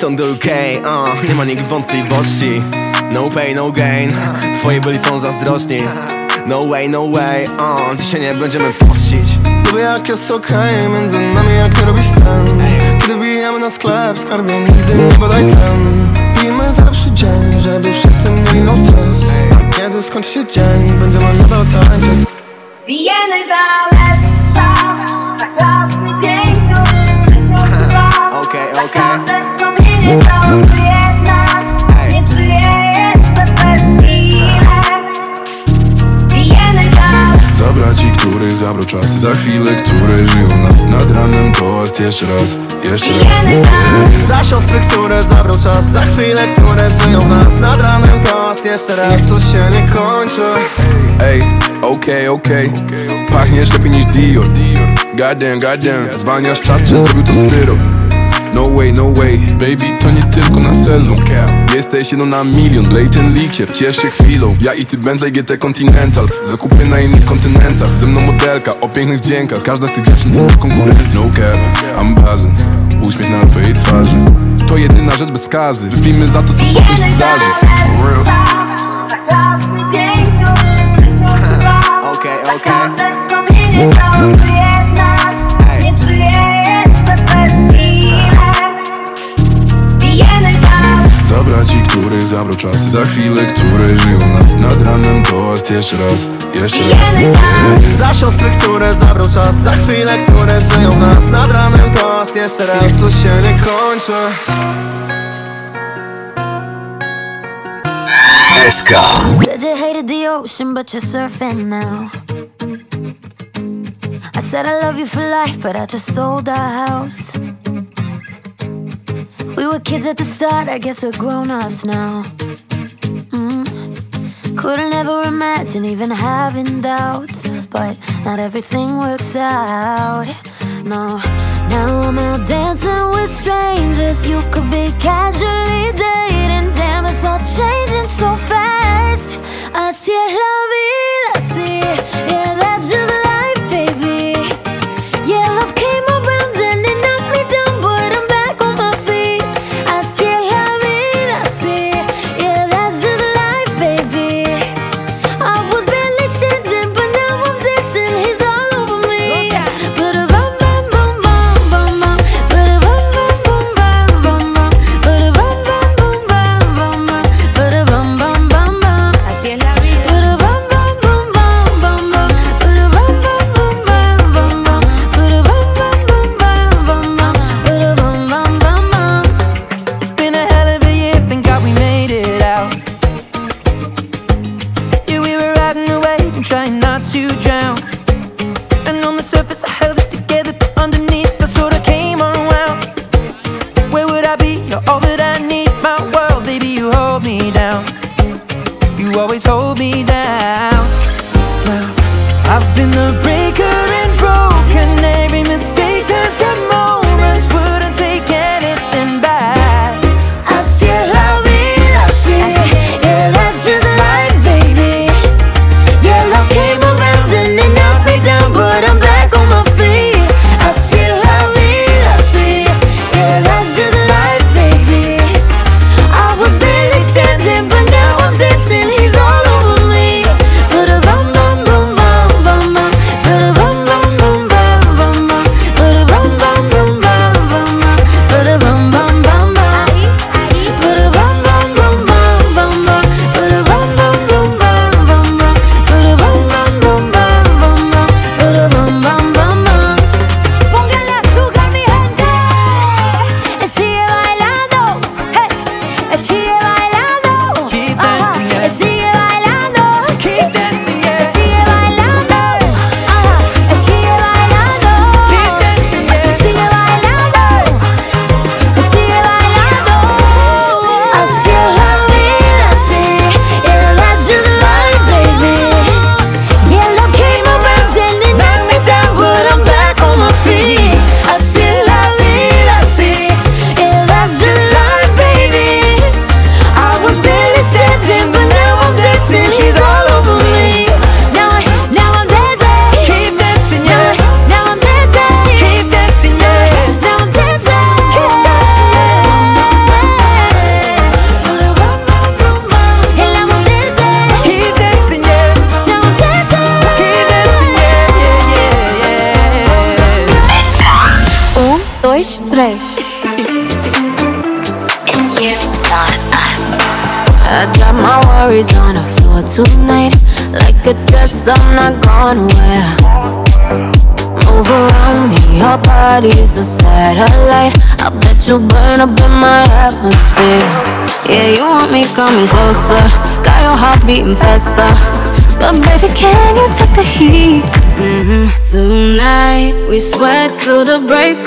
stąd do UK, uh, nie ma nikt wątpliwości. No pain, no gain. Twoi byli są zazdrosni No way, no way, uh, dzisiaj nie będziemy pościć. Lubię jak jest okej między nami jak nie robisz sen. Kiedy wbijamy na sklep, skarbie nigdy nie badaj cen. Pijmy za lepszy dzień, żeby wszyscy mieli no fest. A kiedy skończy się dzień, będziemy nadal tańczyć. Bijemy za lepszy czas Za krasny dzień, który życie trwa Okej, okej co żyje nas Nie żyje jeszcze przez chwilę Bijemy za Zabrać ci, który zabrał czas. Za chwilę, które żyją nas. Nad ranem toast jeszcze raz Jeszcze raz. Za siostry, które zabrał czas. Za chwile, które żyją nas. Nad ranem toast jeszcze raz. Niech to się nie kończy. Ej, okej, okej. Pachniesz lepiej niż Dior. Goddamn, goddamn. Zwalniasz czas, czy zrobił to syrop No way, no way. Baby, to nie tylko na sezon. Jesteś jedną na milion. Ten likier, ciesz się chwilą. Ja i ty Bentley GT Continental. Zakupy na innych kontynentach. Ze mną modelka o pięknych wdziękach Każda z tych dziewczyn to konkurencja. No cap, I'm buzzing. Uśmiech na twojej twarzy. To jedyna rzecz bez skazy. Wypijmy za to, co potem się zdarzy. For real. Okej, każde za Zabrać ci, który zabrał czas. Za chwilę, które żyją nas Nad ranem toast jeszcze raz Jeszcze raz. Za siostry, które zabrał czas. Za chwile, które żyją nas Nad ranem toast jeszcze raz. Niech to się nie kończy. SK Said you hated the ocean, but you're surfing now. I said I love you for life, but I just sold our house. We were kids at the start, I guess we're grown ups now. Mm. Couldn't ever imagine even having doubts, but not everything works out. No, now I'm out dancing with strangers. You could be casually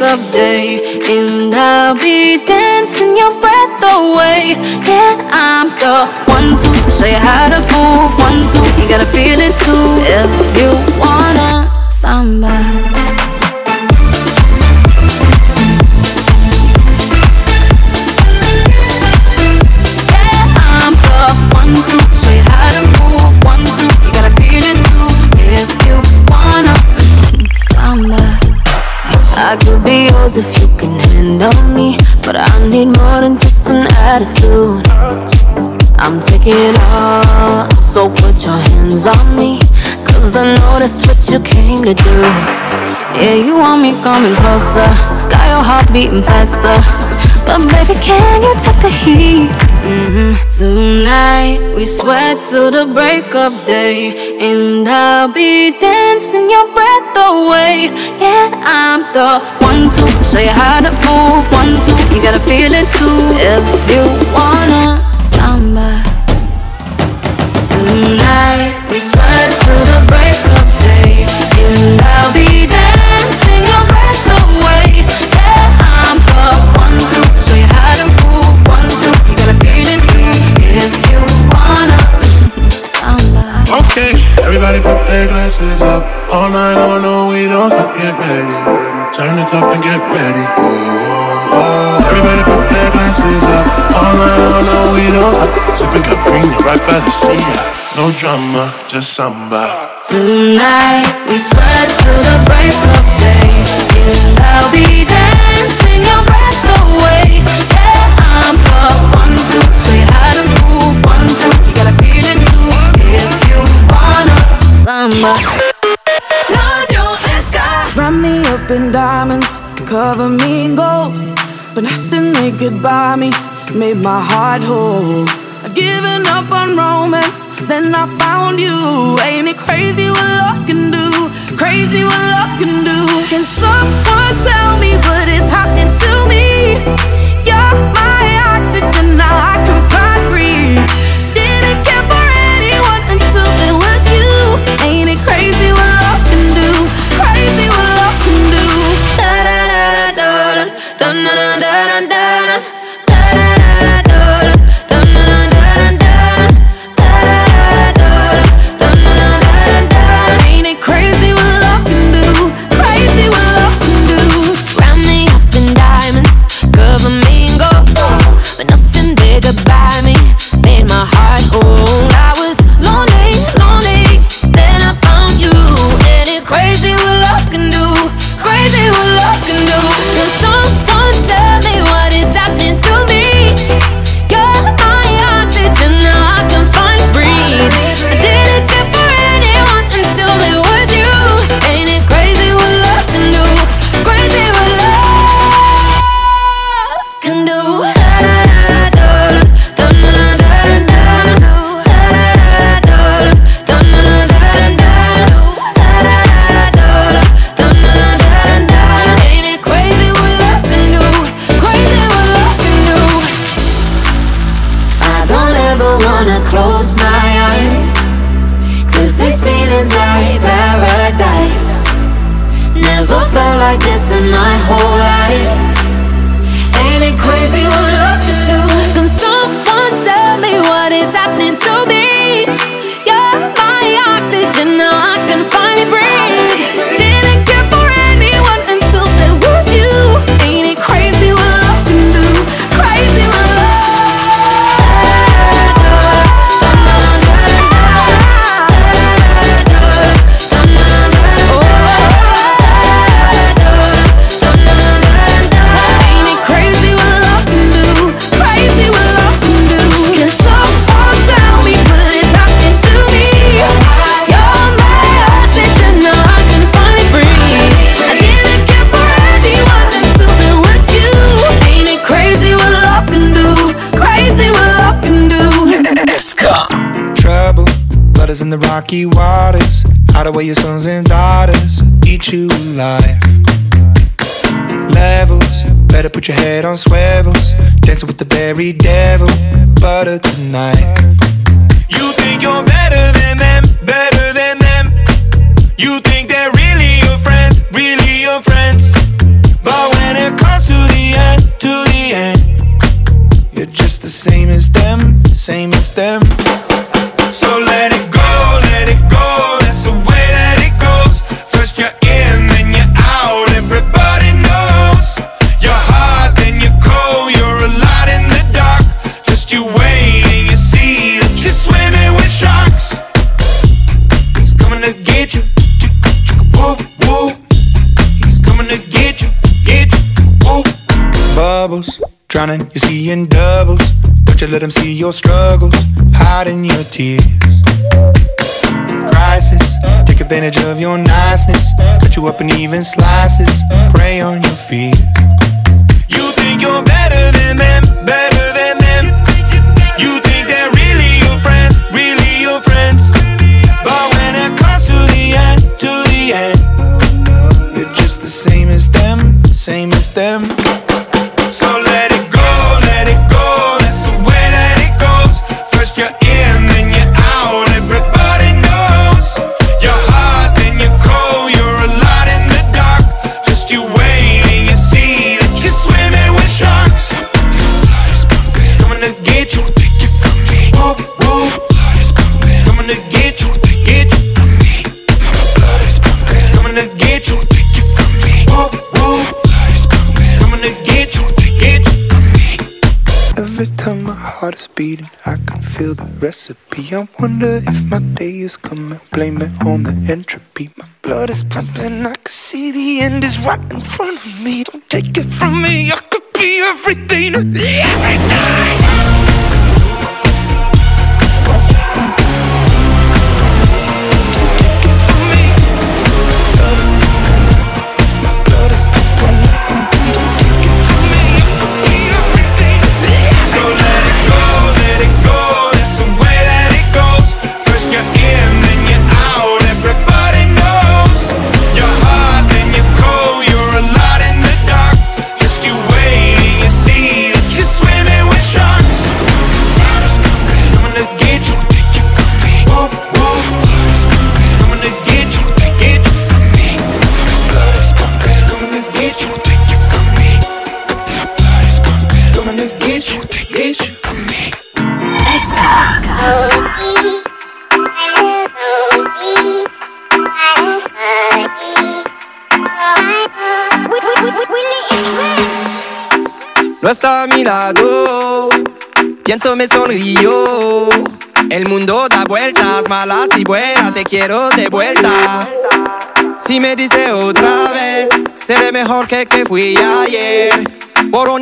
of day, and I'll be dancing your breath away. Yeah, I'm the one to show you how to move. One, two, you gotta feel it too. If you wanna samba. Yours if you can handle me, but I need more than just an attitude. I'm taking all, so put your hands on me, cause I know that's what you came to do. Yeah, you want me coming closer, got your heart beating faster. But baby, can you take the heat? hmm Tonight we sweat till the break of day, and I'll be dancing your breath away. Yeah, I'm the one to show you how to move. One, two, you gotta feel it too. If you wanna samba. Tonight we sweat till the break of day, and I'll be everybody put their glasses up. All night long, no, we don't stop. Get ready. Turn it up and get ready. Oh. Everybody put their glasses up. All night long, no, we don't stop. Sipping Capri right by the sea. No drama, just samba. Tonight we sweat till the break of day, and I'll be dancing your breath samba. Radio SK. Wrap me up in diamonds, cover me in gold. But nothing they could buy me made my heart whole. I'd given up on romance, then I found you. Ain't it crazy what love can do? Crazy what love can do. Can someone tell me what is happening to me? You're my oxygen, now I can don't wanna close my eyes. Cause these feelings like paradise. Never felt like this in my whole life. Ain't it crazy what love can do? Can someone tell me what is happening to me? You're my oxygen, now I can finally breathe. In the rocky waters. Hide away your sons and daughters, eat you alive. Levels, better put your head on swivels. Dancing with the very devil, butter tonight. You think you're better than them, better than them. You think they're really your friends, really your friends. But when it comes to the end, to the end, you're just the same as them, same as them. Bubbles, drowning, you're seeing doubles. Don't you let them see your struggles, hiding your tears. Crisis, take advantage of your niceness. Cut you up in even slices, prey on your fears. You think you're better than them, better than them. You think they're really your friends, really your friends. But when it comes to the end, to the end, you're just the same as them, same as them. Heart is beating, I can feel the recipe. I wonder if my day is coming. Blame it on the entropy. My blood is pumping. I can see the end is right in front of me. Don't take it from me. I could be everything, everything.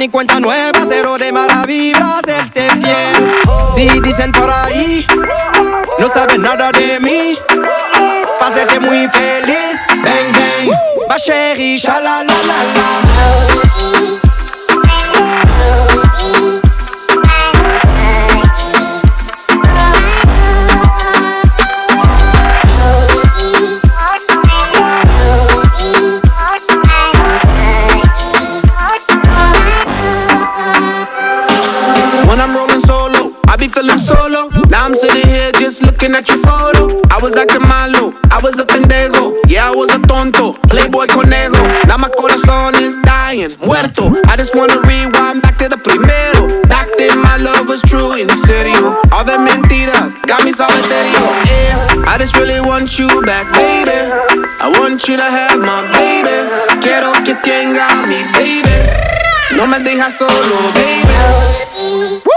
Y cuenta nueva, cero de mala vibra, serte fiel. Si dicen por ahí, no saben nada de mí. Pásate muy feliz, bang bang, ma chérie, shala la la la. Looking at your photo. I was acting malo, I was a pendejo. Yeah, I was a tonto, playboy conejo. Now my corazón is dying, muerto. I just wanna rewind back to the primero. Back then my love was true, en serio. All the mentiras got me solitario. Yeah, I just really want you back, baby. I want you to have my baby. Quiero que tenga mi baby. No me dejas solo, baby.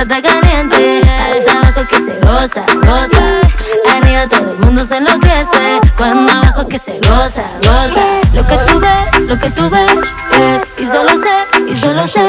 Cosa está caliente. Alta abajo que se goza, goza. arriba todo el mundo se enloquece. Cuando abajo que se goza, goza. Lo que tú ves, lo que tú ves es. Y solo sé, y solo sé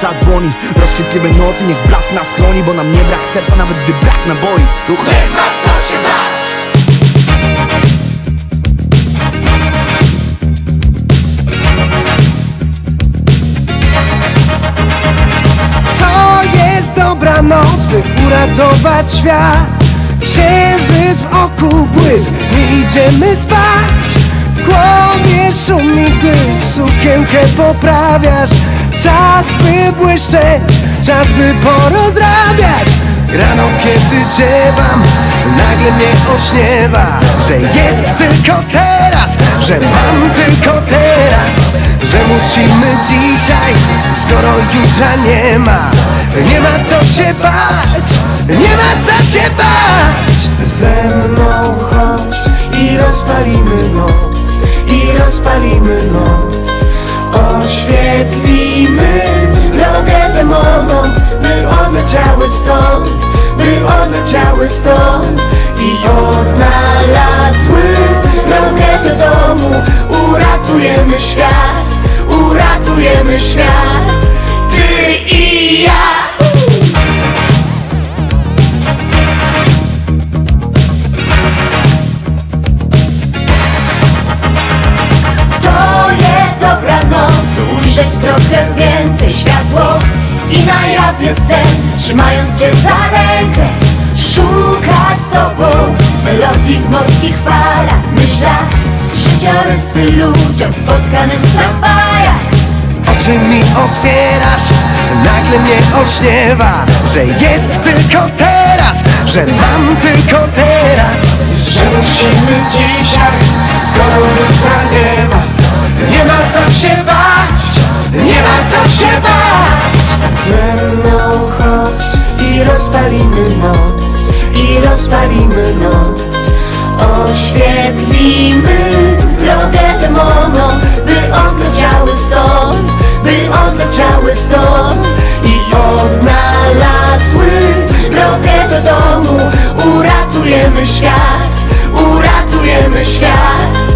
za dłoni Rozświetliwe nocy, niech blask nas chroni Bo nam nie brak serca, nawet gdy brak naboi. Słuchaj. Nie ma co się bać. To jest dobra noc, by uratować świat. Księżyc w oku błysk, nie idziemy spać. W głowie szumi, gdy sukienkę poprawiasz Czas by błyszczeć, czas by porozrabiać. Rano kiedy ziewam, nagle mnie ośniewa Że jest tylko teraz, że mam tylko teraz Że musimy dzisiaj, skoro jutra nie ma. Nie ma co się bać, nie ma co się bać. Ze mną chodź i rozpalimy noc I rozpalimy noc Oświetlimy. Drogę demonom By odleciały stąd, by odleciały stąd I odnalazły drogę do domu. Uratujemy świat, uratujemy świat Ty i ja ujrzeć trochę więcej światło I na jawie sen, trzymając cię za ręce Szukać z tobą melodii w morskich falach Zmyślać życiorysy ludziom spotkanym w tramwajach. Oczy mi otwierasz, nagle mnie olśniewa Że jest tylko teraz, że mam tylko teraz. Że musimy dzisiaj, skoro jutra nie ma Nie ma co się bać, nie ma co się bać. Ze mną chodź i rozpalimy noc I rozpalimy noc. Oświetlimy drogę demonom By odleciały stąd, by odleciały stąd. I odnalazły drogę do domu. Uratujemy świat, uratujemy świat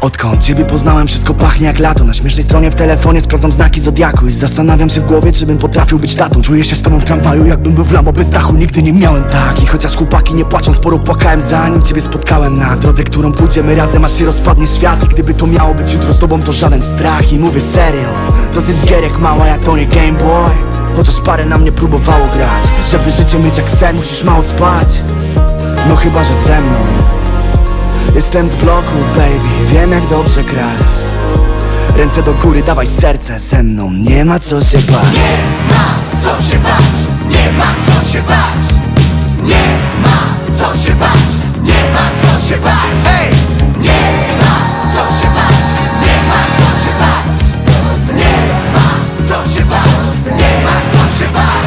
Odkąd ciebie poznałem wszystko pachnie jak lato. Na śmiesznej stronie w telefonie sprawdzam znaki Zodiaku I zastanawiam się w głowie czy bym potrafił być tatą. Czuję się z tobą w tramwaju jakbym był w Lambo. Bez dachu Nigdy nie miałem tak. I chociaż chłopaki nie płaczą Sporo płakałem zanim ciebie spotkałem. Na drodze, którą pójdziemy razem aż się rozpadnie świat. I gdyby to miało być jutro z tobą to żaden strach. I mówię serio, dosyć gierek mała jak to nie Game Boy. Chociaż parę na mnie próbowało grać. Żeby życie mieć jak sen musisz mało spać. No chyba, że ze mną Jestem z bloku, baby, wiem jak dobrze grasz Ręce do góry, dawaj serce ze mną Nie ma co się bać Nie ma co się bać, nie ma co się bać Nie ma co się bać, nie ma co się bać Ej! Nie ma co się bać, nie ma co się bać Nie ma co się bać, nie ma co się bać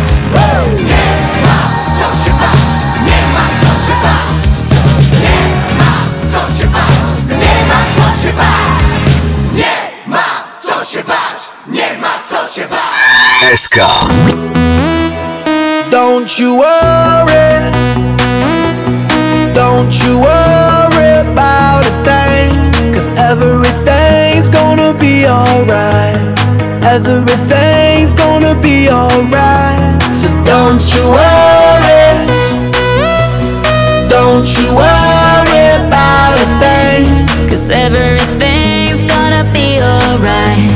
Nie ma co się bać, nie ma co się bać bać! Nie ma co się bać! Nie ma co się bać! SK Don't you worry Don't you worry about a thing Cause everything's gonna be alright Everything's gonna be alright So don't you worry Don't you worry about a thing everything's gonna be alright.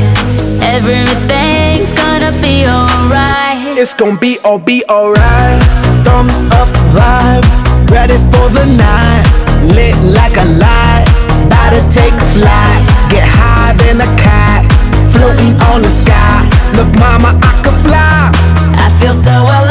Everything's gonna be alright. It's gonna be all be alright. Thumbs up vibe, ready for the night. Lit like a light, about to take a flight. Get high than a cat, floating on the sky. Look, mama, I could fly. I feel so alive.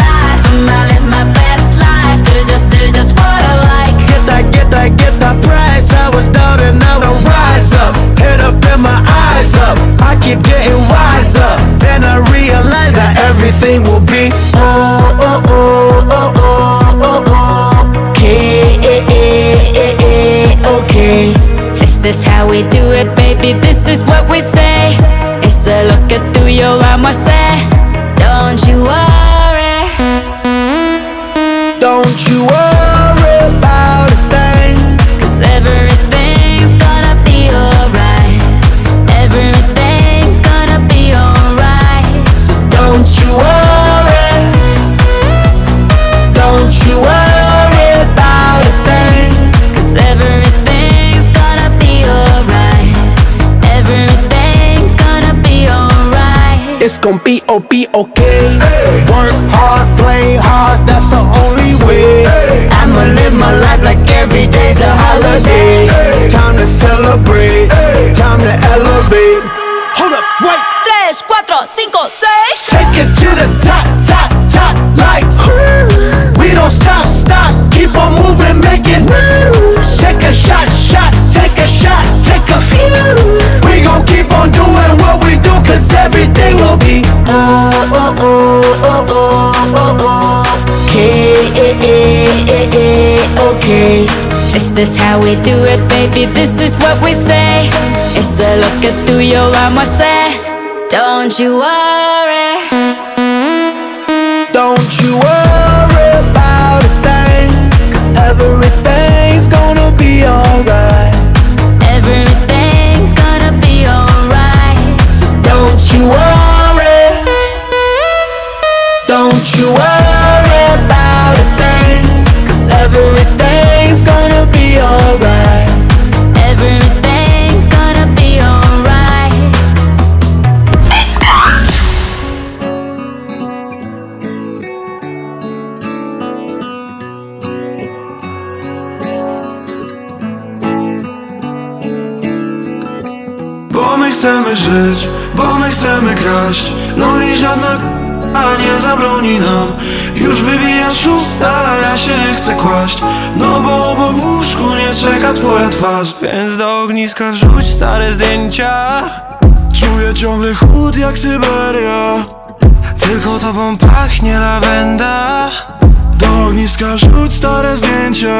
Head my eyes up. I keep getting wiser. Then I realize that everything will be oh oh oh oh oh oh oh. Okay, eh, eh, eh, okay. This is how we do it, baby. This is what we say. It's a look at through your arm, I say. Don't you worry. Don't you worry about a thing. Cause everything's It's gonna be oh be okay. Work hard, play hard, that's the only way. I'ma live my life like every day's a holiday. Time to celebrate, time to elevate. Hold up, wait. 3, 4, 5, 6. Take it to the top, top, top, like We don't stop, stop, keep on moving, making moves Take a shot, shot, take a shot, take a few We gon' keep on doing everything will be Oh, oh, oh, oh, oh, oh, oh Okay, eh, eh, eh, eh, okay This is how we do it, baby. This is what we say. It's a look at through your arm, I say. Don't you worry. Don't you worry chcemy żyć, bo my chcemy kraść. No i żadna a nie zabroni nam. Już wybija szósta, ja się nie chcę kłaść. No bo obok w łóżku nie czeka twoja twarz. Więc do ogniska wrzuć stare zdjęcia. Czuję ciągle chłód jak Syberia. Tylko tobą pachnie lawenda. Do ogniska wrzuć stare zdjęcia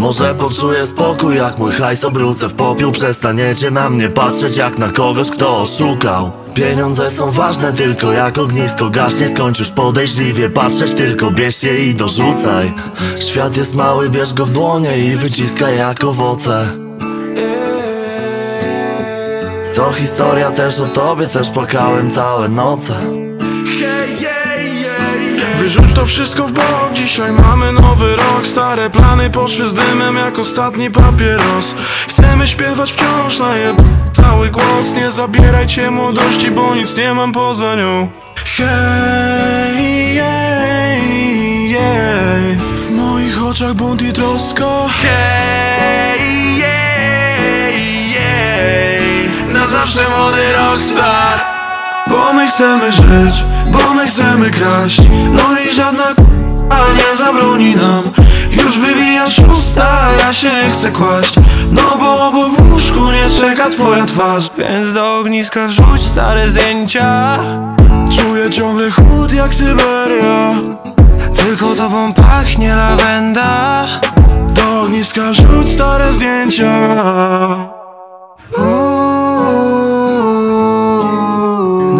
Może poczuję spokój, jak mój hajs obrócę w popiół. Przestaniecie na mnie patrzeć jak na kogoś, kto oszukał. Pieniądze są ważne, tylko jak ognisko gaśnie. Skończysz podejrzliwie patrzeć, tylko bierz je i dorzucaj. Świat jest mały, bierz go w dłonie i wyciskaj jak owoce. To historia też o tobie, też płakałem całe noce. Wyrzuć to wszystko w bok, dzisiaj mamy nowy rok Stare plany poszły z dymem jak ostatni papieros. Chcemy śpiewać wciąż na jeb... cały głos. Nie zabierajcie młodości, bo nic nie mam poza nią. Hej, jej, jej. W moich oczach bunt i troska Hej, jej, jej. Na zawsze młody rockstar Bo my chcemy żyć, bo my chcemy kraść. No i żadna a nie zabroni nam. Już wybija szósta, a ja się nie chcę kłaść. No bo obok w łóżku nie czeka twoja twarz. Więc do ogniska wrzuć stare zdjęcia. Czuję ciągle chłód jak Syberia. Tylko tobą pachnie lawenda. Do ogniska wrzuć stare zdjęcia.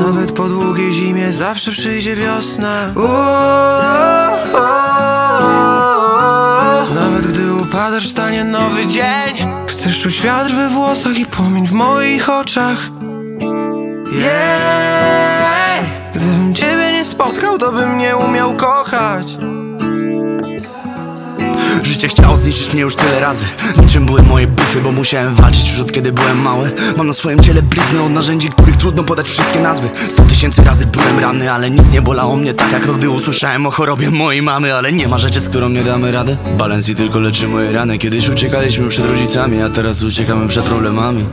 Nawet po długiej zimie zawsze przyjdzie wiosna Nawet gdy upadasz wstanie nowy dzień. Chcesz czuć wiatr we włosach i płomień w moich oczach. Yeah. Gdybym ciebie nie spotkał, to bym nie umiał kochać Życie chciało zniszczyć mnie już tyle razy. Niczym były moje buchy, bo musiałem walczyć już od kiedy byłem mały. Mam na swoim ciele blizny od narzędzi, których trudno podać wszystkie nazwy. Sto tysięcy razy byłem ranny, ale nic nie bolało mnie. Tak jak to gdy usłyszałem o chorobie mojej mamy Ale nie ma rzeczy, z którą nie damy rady. Balenci tylko leczy moje rany. Kiedyś uciekaliśmy przed rodzicami, a teraz uciekamy przed problemami.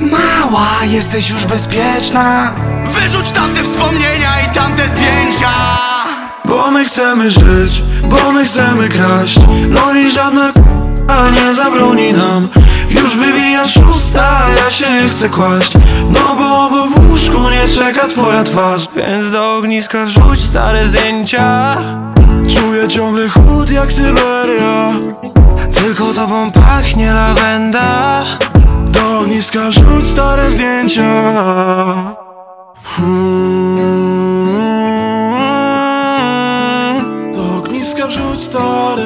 Mała, jesteś już bezpieczna. Wyrzuć tamte wspomnienia i tamte zdjęcia Bo my chcemy żyć, bo my chcemy kraść. No i żadna k***a nie zabroni nam. Już wybija szósta, ja się nie chcę kłaść. No bo obok w łóżku nie czeka twoja twarz. Więc do ogniska wrzuć stare zdjęcia. Czuję ciągle chłód jak Syberia. Tylko tobą pachnie lawenda. Do ogniska wrzuć stare zdjęcia. Hmm. start